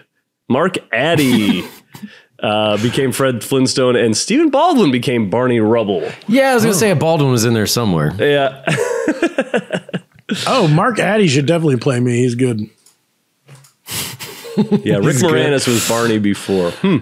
Mark Addy uh, became Fred Flintstone, and Stephen Baldwin became Barney Rubble. Yeah, I was gonna say a Baldwin was in there somewhere. Yeah, Oh, Mark Addy should definitely play me. He's good. yeah. Rick He's good. Moranis was Barney before. Hmm.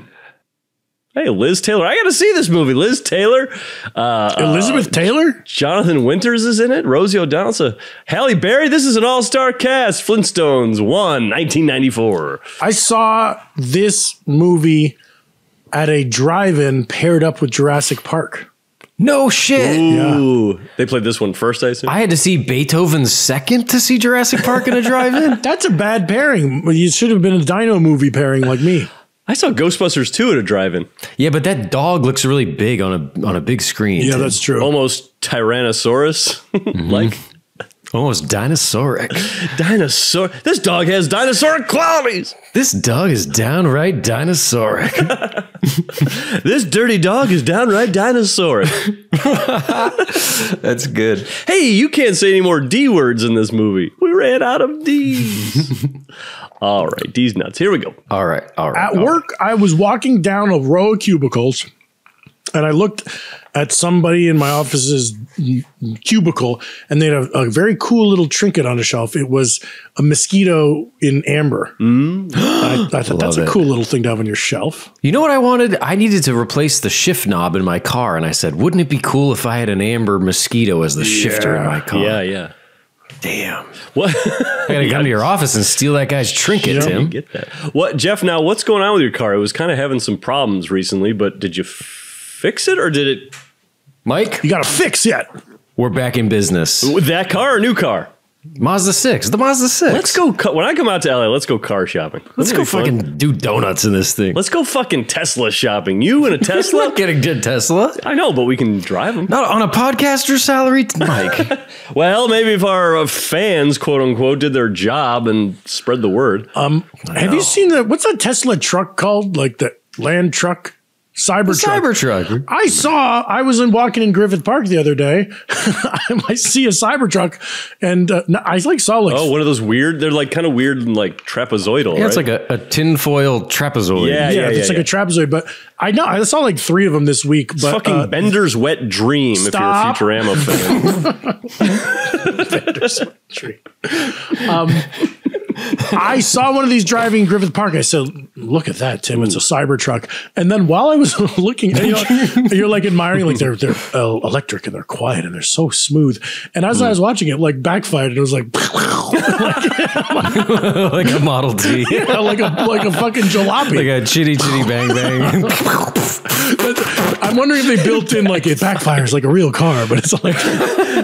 Hey, Liz Taylor. I got to see this movie. Liz Taylor. Uh, uh, Elizabeth Taylor? Jonathan Winters is in it. Rosie O'Donnell. So Halle Berry. This is an all-star cast. Flintstones 1, 1994. I saw this movie at a drive-in paired up with Jurassic Park. No shit. Ooh, they played this one first, I assume. I had to see Beethoven's second to see Jurassic Park in a drive-in. That's a bad pairing. You should have been a dino movie pairing like me. I saw Ghostbusters 2 at a drive-in. yeah, but that dog looks really big on a on a big screen. Yeah, that's true. Almost Tyrannosaurus mm-hmm. like. almost dinosauric. Dinosaur. This dog has dinosauric qualities. this dog is downright dinosauric. This dirty dog is downright dinosauric. that's good. hey, you can't say any more D words in this movie. We ran out of D's. All right, these nuts. Here we go. All right, all right. At all work, I was walking down a row of cubicles and I looked at somebody in my office's cubicle and they had a, a very cool little trinket on a shelf. It was a mosquito in amber. Mm. I, I thought that's a it. cool little thing to have on your shelf. You know what I wanted? I needed to replace the shift knob in my car, and I said, "Wouldn't it be cool if I had an amber mosquito as the shifter in my car?" Yeah, yeah. Damn. What? I gotta come to your office and steal that guy's trinket, Tim. Get that. What, Jeff? Now, what's going on with your car? It was kind of having some problems recently, but did you f- fix it or did it Mike, You got to fix yet. we're back in business. with that car or new car? Mazda six. The Mazda six. Let's go. When I come out to LA, let's go car shopping. Let's That'd go be fun. fucking do donuts in this thing. Let's go fucking Tesla shopping. You and a Let's Tesla? not get a good Tesla. I know, but we can drive them. Not on a podcaster salary, Mike. Well, maybe if our uh, fans, quote unquote, did their job and spread the word. Um, have you seen the what's that Tesla truck called? Like the land truck, Cybertruck. Cybertruck. I saw. I was in walking in Griffith Park the other day. I see a Cybertruck, and uh, I like saw like oh, one of those weird. They're like kind of weird and like trapezoidal. Yeah, it's like a, a tinfoil trapezoid. Yeah, yeah, it's like yeah. a trapezoid. But I know I saw like three of them this week. But fucking uh, Bender's wet dream. Stop. If you're a Futurama fan. tree. Um, I saw one of these driving Griffith Park. I said, "Look at that, Tim! It's a Cybertruck." And then while I was looking, and, you know, you're like admiring, like they're they're uh, electric and they're quiet and they're so smooth. And as I was watching it, like backfired, and it was like like a Model T. like a like a fucking jalopy. like a chitty chitty bang bang. I'm wondering if they built in like it backfires like a real car, but it's like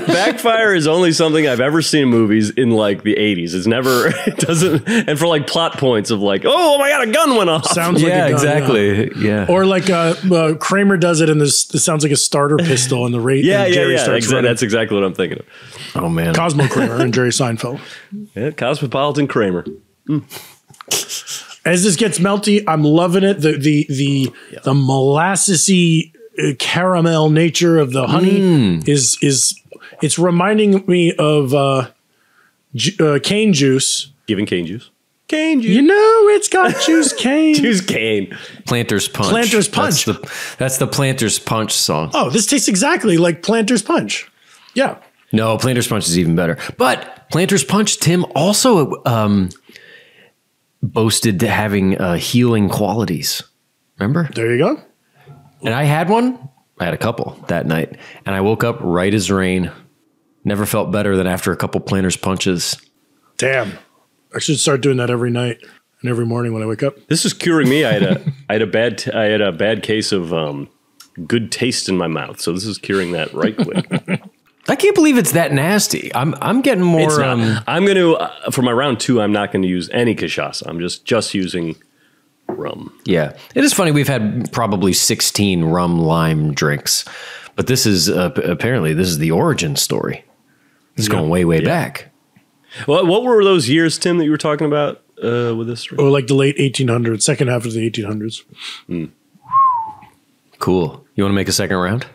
Backfire is only something I've ever seen in movies in like the 80s. It's never, it doesn't, and for like plot points of like, oh my God, a gun went off. sounds like yeah, a gun, exactly. Yeah. Or like uh, uh, Kramer does it, and this, this sounds like a starter pistol, and the rate. yeah, and yeah, Jerry yeah. starts Exa- running. that's exactly what I'm thinking of. oh man. Cosmo Kramer and Jerry Seinfeld. Yeah, Cosmopolitan Kramer. As this gets melty, I'm loving it. The the the the molassesy uh, caramel nature of the honey Mm. is is it's reminding me of uh, ju- uh, cane juice. Giving cane juice. Cane juice. You know, it's got juice cane. Juice cane. Planter's punch. Planter's Punch. That's the, that's the Planter's punch song. Oh, this tastes exactly like Planter's Punch. Yeah. No, Planter's punch is even better. But Planter's punch, Tim also um, boasted to having uh, healing qualities. Remember? There you go. And I had one. I had a couple that night, and I woke up right as rain. Never felt better than after a couple Planter's punches. Damn. I should start doing that every night and every morning when I wake up. This is curing me. I had a, I had a bad, t- I had a bad case of um, good taste in my mouth. So this is curing that right quick. I can't believe it's that nasty. I'm I'm getting more. It's not. Um, I'm going to uh, for my round two. I'm not going to use any cachaça. I'm just just using rum. yeah, it is funny. We've had probably 16 rum lime drinks, but this is uh, p- apparently this is the origin story. It's is going way way back. What what were those years, Tim, that you were talking about uh, with this? Or like the late 1800s, second half of the 1800s. Cool. You want to make a second round?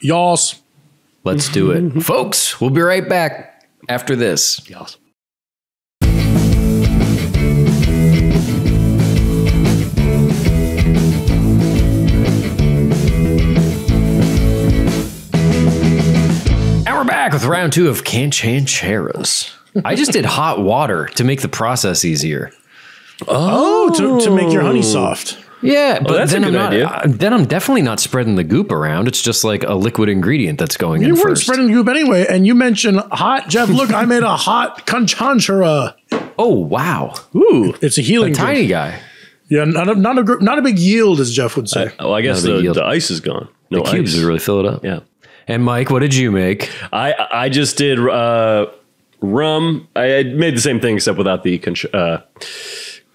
Y'all's. Let's do it, folks. We'll be right back after this. Yes. And we're back with round two of Canchancheras. I just did hot water to make the process easier. Oh, to, to make your honey soft. Yeah, but that's a then I'm good not. idea. uh, then I'm definitely not spreading the goop around. It's just like a liquid ingredient that's going You in You weren't first. spreading the goop anyway, and you mentioned hot. Jeff, look, I made a hot canchanchara. oh wow, Ooh. It's a healing tiny drink. guy. Yeah, not a, not a not a big yield, as Jeff would say. Oh, I guess the the, the ice is gone. No The cubes ice. really fill it up. yeah. And Mike, what did you make? I I just did uh, rum. I, I made the same thing except without the conch. Uh,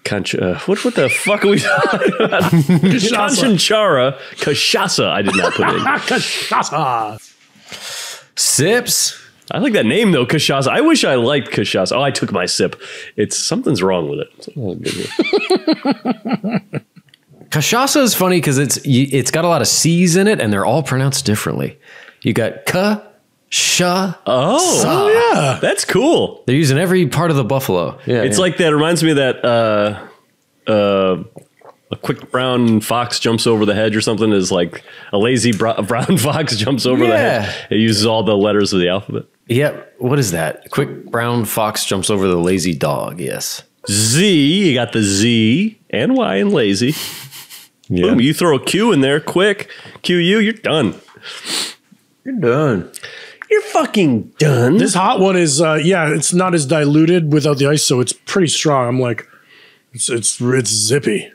conch uh, what what the fuck are we talking about? Conchinchara, cachaça. I did not put in. Cachaça. Sips. I like that name though, cachaça. I wish I liked cachaça. Oh, I took my sip. It's something's wrong with it. Something's. Cachaça is funny because it's it's got a lot of C's in it, and they're all pronounced differently. You got ka, sha. Oh, Yeah. that's cool. They're using every part of the buffalo. Yeah, It's yeah. like that. Reminds me of that. Uh, uh, a quick brown fox jumps over the hedge or something is like a lazy bro- brown fox jumps over the hedge. It uses all the letters of the alphabet. yeah. What is that? Quick brown fox jumps over the lazy dog. Yes. Z, you got the Z and Y and lazy. Boom, you throw a Q in there quick. Q U, you're done. You're done. You're fucking done. This hot one is, uh, yeah, it's not as diluted without the ice, so it's pretty strong. I'm like, it's it's it's zippy.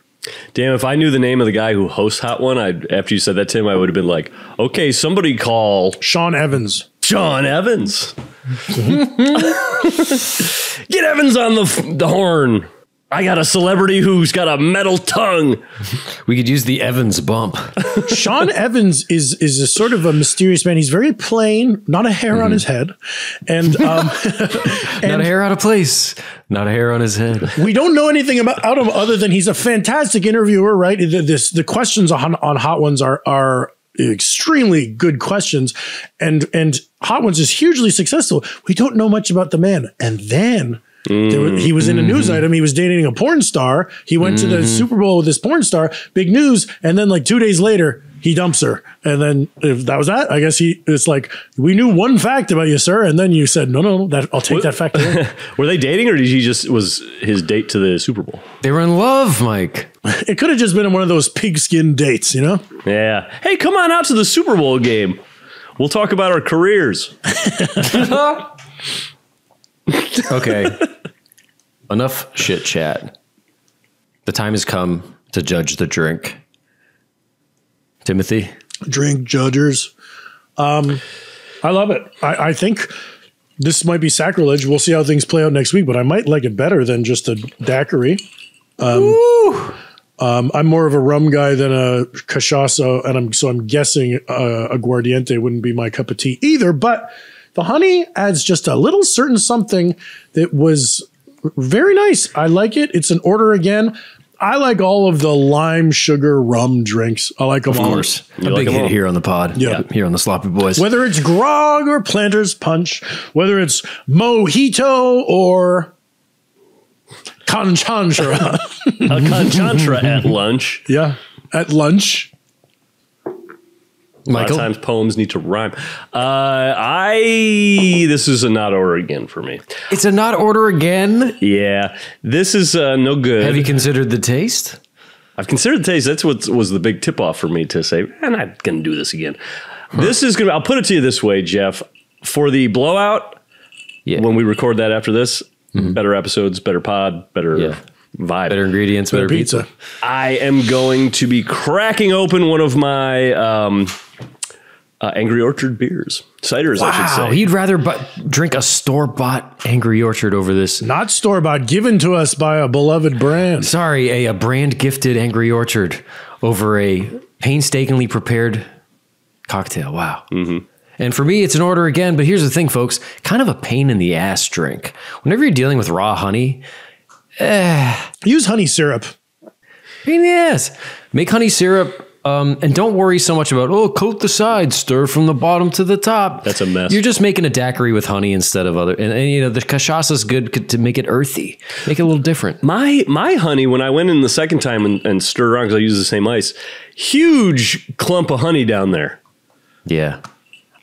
Damn, if I knew the name of the guy who hosts Hot One, I'd after you said that, Tim, I would have been like, okay, somebody call Sean Evans. Sean Evans. Get Evans on the the horn. I got a celebrity who's got a metal tongue. We could use the Evans bump. Sean Evans is is a sort of a mysterious man. He's very plain, not a hair on his head, and um, Not a hair out of place. Not a hair on his head. we don't know anything about out him other than he's a fantastic interviewer. Right? The, this the questions on on Hot Ones are are extremely good questions, and and Hot Ones is hugely successful. We don't know much about the man, and then. There was, he was in a news mm-hmm. item. He was dating a porn star. He went to the mm-hmm. Super Bowl with this porn star. Big news. And then, like two days later, he dumps her. And then, if that was that, I guess he. It's like we knew one fact about you, sir. And then you said, no, no, no. That I'll take that fact. Were they dating, or did he just was his date to the Super Bowl? They were in love, Mike. it could have just been one of those pigskin dates, you know. Yeah. Hey, come on out to the Super Bowl game. We'll talk about our careers. Okay. Enough shit chat. The time has come to judge the drink. Timothy, drink judgers. Um, I love it. I, I think this might be sacrilege. We'll see how things play out next week, but I might like it better than just a daiquiri. Um, um, I'm more of a rum guy than a cachaça, and I'm so I'm guessing uh, aguardiente wouldn't be my cup of tea either. But the honey adds just a little certain something that was very nice. I like it. It's an order again. I like all of the lime sugar rum drinks. I like them of all. course, a like big hit all? here on the pod. Yeah. here on the Sloppy Boys. Whether it's grog or planter's punch, whether it's mojito or conchantra. A conchantra at lunch. yeah, at lunch. A lot of times poems need to rhyme. Uh, I this is a not order again for me. it's a not order again. Yeah, this is uh, no good. Have you considered the taste? I've considered the taste. That's what was the big tip off for me to say, and I'm not going to do this again. This is going to, I'll put it to you this way, Jeff. For the blowout, Yeah, when we record that after this, better episodes, better pod, better Yeah. vibe. better ingredients, better, Better pizza. pizza. I am going to be cracking open one of my um, uh, Angry Orchard beers. Ciders, I should say. he'd rather but drink a store bought Angry Orchard over this. Not store bought, given to us by a beloved brand. Sorry, a, a brand gifted Angry Orchard over a painstakingly prepared cocktail. Wow. Mm-hmm. And for me, it's an order again. But here's the thing, folks kind of a pain in the ass drink. Whenever you're dealing with raw honey, Use honey syrup. pain in the ass. Make honey syrup. Um, and don't worry so much about oh coat the sides, stir from the bottom to the top. That's a mess. You're just making a daiquiri with honey instead of other, and, and you know the cachaça is good to make it earthy, make it a little different. My my honey, when I went in the second time and, and stirred around because I use the same ice, huge clump of honey down there. Yeah.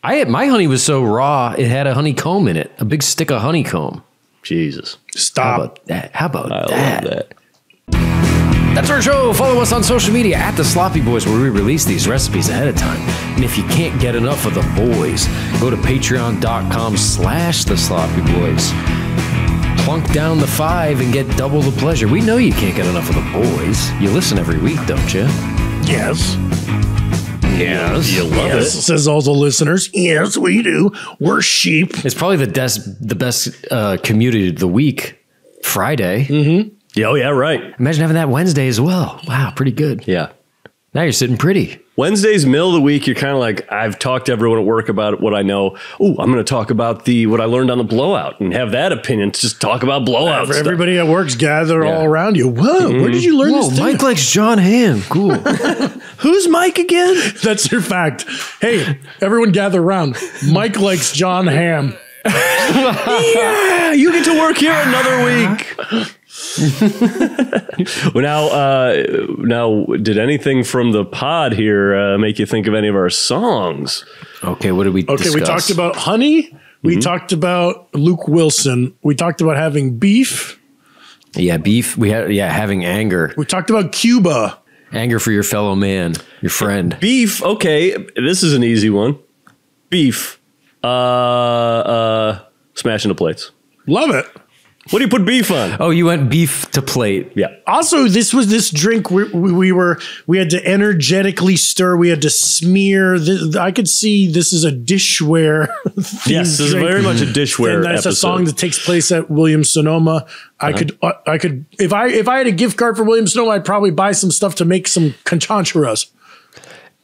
I had, my honey was so raw, it had a honeycomb in it, a big stick of honeycomb. Jesus, How Stop. about that? How about I that? love that. That's our show. Follow us on social media at The Sloppy Boys, where we release these recipes ahead of time. And if you can't get enough of the boys, go to patreon.com slash The Sloppy Boys. Plunk down the five and get double the pleasure. We know you can't get enough of the boys. You listen every week, don't you? Yes. Yes. You love Yes, it. says all the listeners. Yes, we do. We're sheep. It's probably the best, the best uh, community of the week, Friday. Yeah, oh yeah, right. Imagine having that Wednesday as well. Wow, pretty good. Yeah. Now you're sitting pretty. Wednesday's middle of the week. You're kind of like, I've talked to everyone at work about what I know. Oh, I'm going to talk about the what I learned on the blowout and have that opinion. Just talk about blowout. stuff. Everybody at work's gathered all around you. Whoa, where did mm-hmm. you learn Whoa, this thing? Mike likes John Hamm. Cool. Who's Mike again? That's your fact. Hey, everyone gather around. Mike likes John Hamm. yeah, you get to work here another week. well, now, uh, now, did anything from the pod here uh, make you think of any of our songs? okay, what did we Okay, we talked about honey. We Mm-hmm. talked about Luke Wilson. We talked about having beef. Yeah, beef. We had yeah, having anger. We talked about Cuba. Anger for your fellow man, your friend. Beef. Okay, this is an easy one. Beef. Uh, uh, smashing the plates. Love it. What do you put beef on? Oh, you went beef to plate. Yeah. Also, this was this drink we, we, we were we had to energetically stir. We had to smear. This, I could see this is a dishware. Yes, this is drink. very much a dishware And that's a song that takes place at Williams Sonoma. I could, uh, I could, if I if I had a gift card for Williams Sonoma, I'd probably buy some stuff to make some conchoncheras.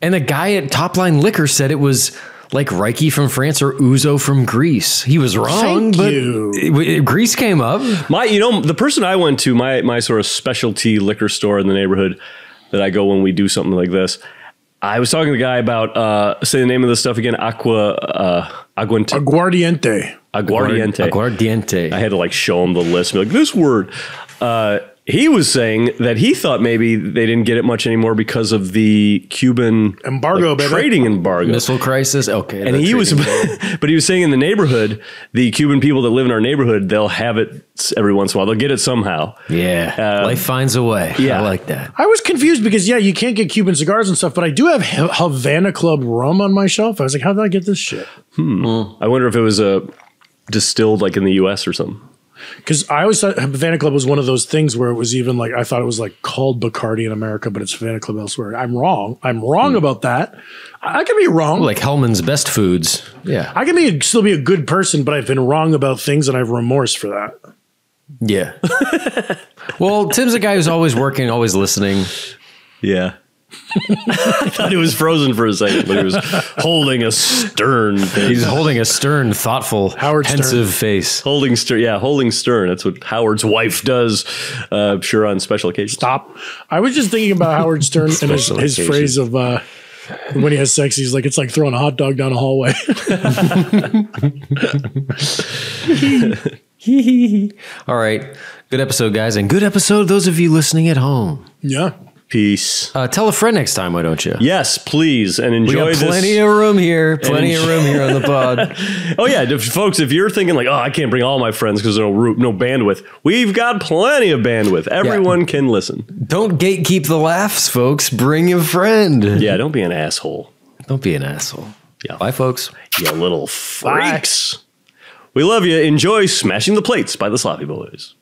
And the guy at Top Line Liquor said it was like Reiki from France or Ouzo from Greece. He was wrong, Thank but you. it- it- Greece came up. My, you know, the person I went to, my my sort of specialty liquor store in the neighborhood that I go when we do something like this. I was talking to the guy about uh, say the name of the stuff again, Aqua uh, Aguante, Aguardiente. Aguardiente. Aguardiente. I had to like show him the list, and be like this word. Uh, he was saying that he thought maybe they didn't get it much anymore because of the Cuban Embargo, like, trading embargo. Missile crisis. Okay. and he was, but he was saying in the neighborhood, the Cuban people that live in our neighborhood, they'll have it every once in a while. They'll get it somehow. yeah. Uh, Life finds a way. yeah. I like that. I was confused because yeah, you can't get Cuban cigars and stuff, but I do have Havana Club rum on my shelf. I was like, how did I get this shit? Hmm. I wonder if it was a distilled like in the U.S. or something. Because I always thought Havana Club was one of those things where it was even like I thought it was like called Bacardi in America, but it's Havana Club elsewhere. I'm wrong. I'm wrong hmm. about that. I I can be wrong. Like Hellmann's Best Foods. Yeah. I can be still be a good person, but I've been wrong about things and I have remorse for that. Yeah. well, Tim's a guy who's always working, always listening. Yeah. I thought he was frozen for a second, but he was holding a stern face. He's holding a stern, thoughtful, Howard Stern. pensive face. holding stern. Yeah, holding stern. That's what Howard's wife does. Uh, I'm sure on special occasions. Stop. I was just thinking about Howard Stern and his, his phrase of uh, when he has sex, he's like, it's like throwing a hot dog down a hallway. All right. Good episode, guys. And good episode, those of you listening at home. yeah. Peace. Uh, tell a friend next time, why don't you? Yes, please, and enjoy. We enjoy got plenty this. of room here. Plenty of room here on the pod. oh yeah, if, folks, if you're thinking like, oh, I can't bring all my friends because there's no root, no bandwidth, we've got plenty of bandwidth. Everyone can listen. Don't gatekeep the laughs, folks. Bring a friend. Yeah, don't be an asshole, Don't be an asshole. Yeah. Bye, folks. you little freaks. We love you. Enjoy smashing the plates by the Sloppy Boys.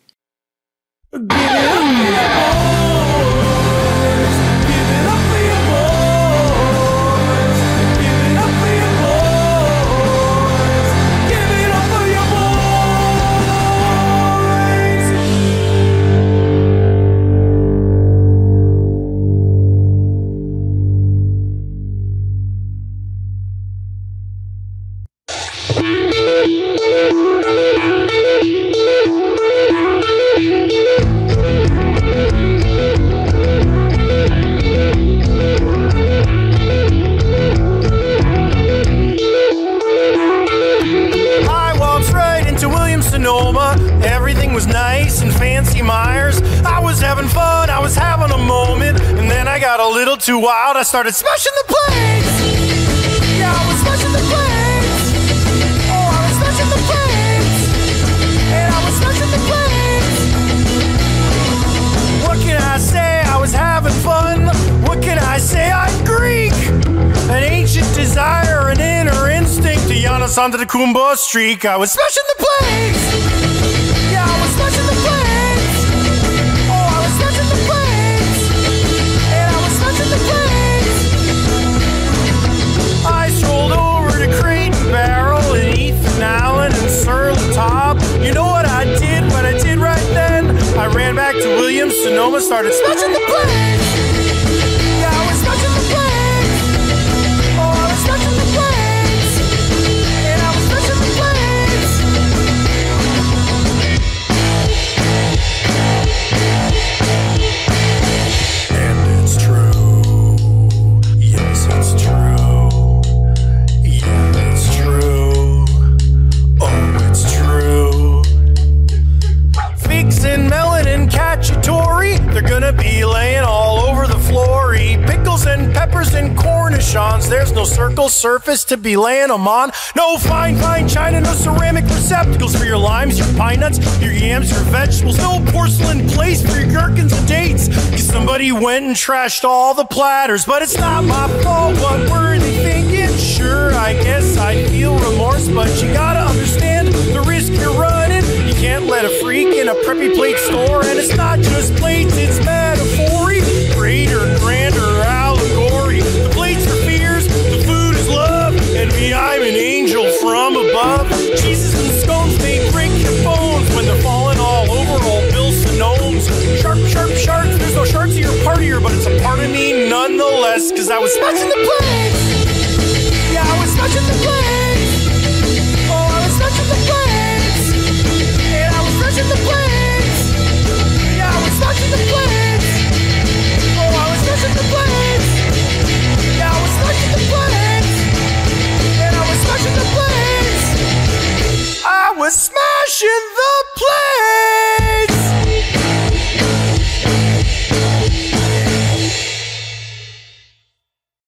Fancy Myers. I was having fun, I was having a moment. And then I got a little too wild. I started smashing the plates. Yeah, I was smashing the plates. Oh, I was smashing the plates. And I was smashing the plates. What can I say? I was having fun. What can I say? I'm Greek. An ancient desire, an inner instinct to Giannis Kumba streak. I was smashing the plates. Sonoma, started surface to be laying them on. No fine, fine china, no ceramic receptacles for your limes, your pine nuts, your yams, your vegetables. No porcelain place for your gherkins and dates. 'Cause somebody went and trashed all the platters, but it's not my fault. What were they thinking? Sure, I guess I feel remorse, but you gotta understand the risk you're running. You can't let a freak in a preppy plate store, and it's not just plates, it's metaphoric. was, cause I was smashing the place. Yeah, I was smashing the place. Oh, I was smashing the place. And I was smashing the place. Yeah, I was smashing the place. Oh, I was smashing the place. Yeah, I was smashing the place. And oh, I was smashing the place. I was smashing the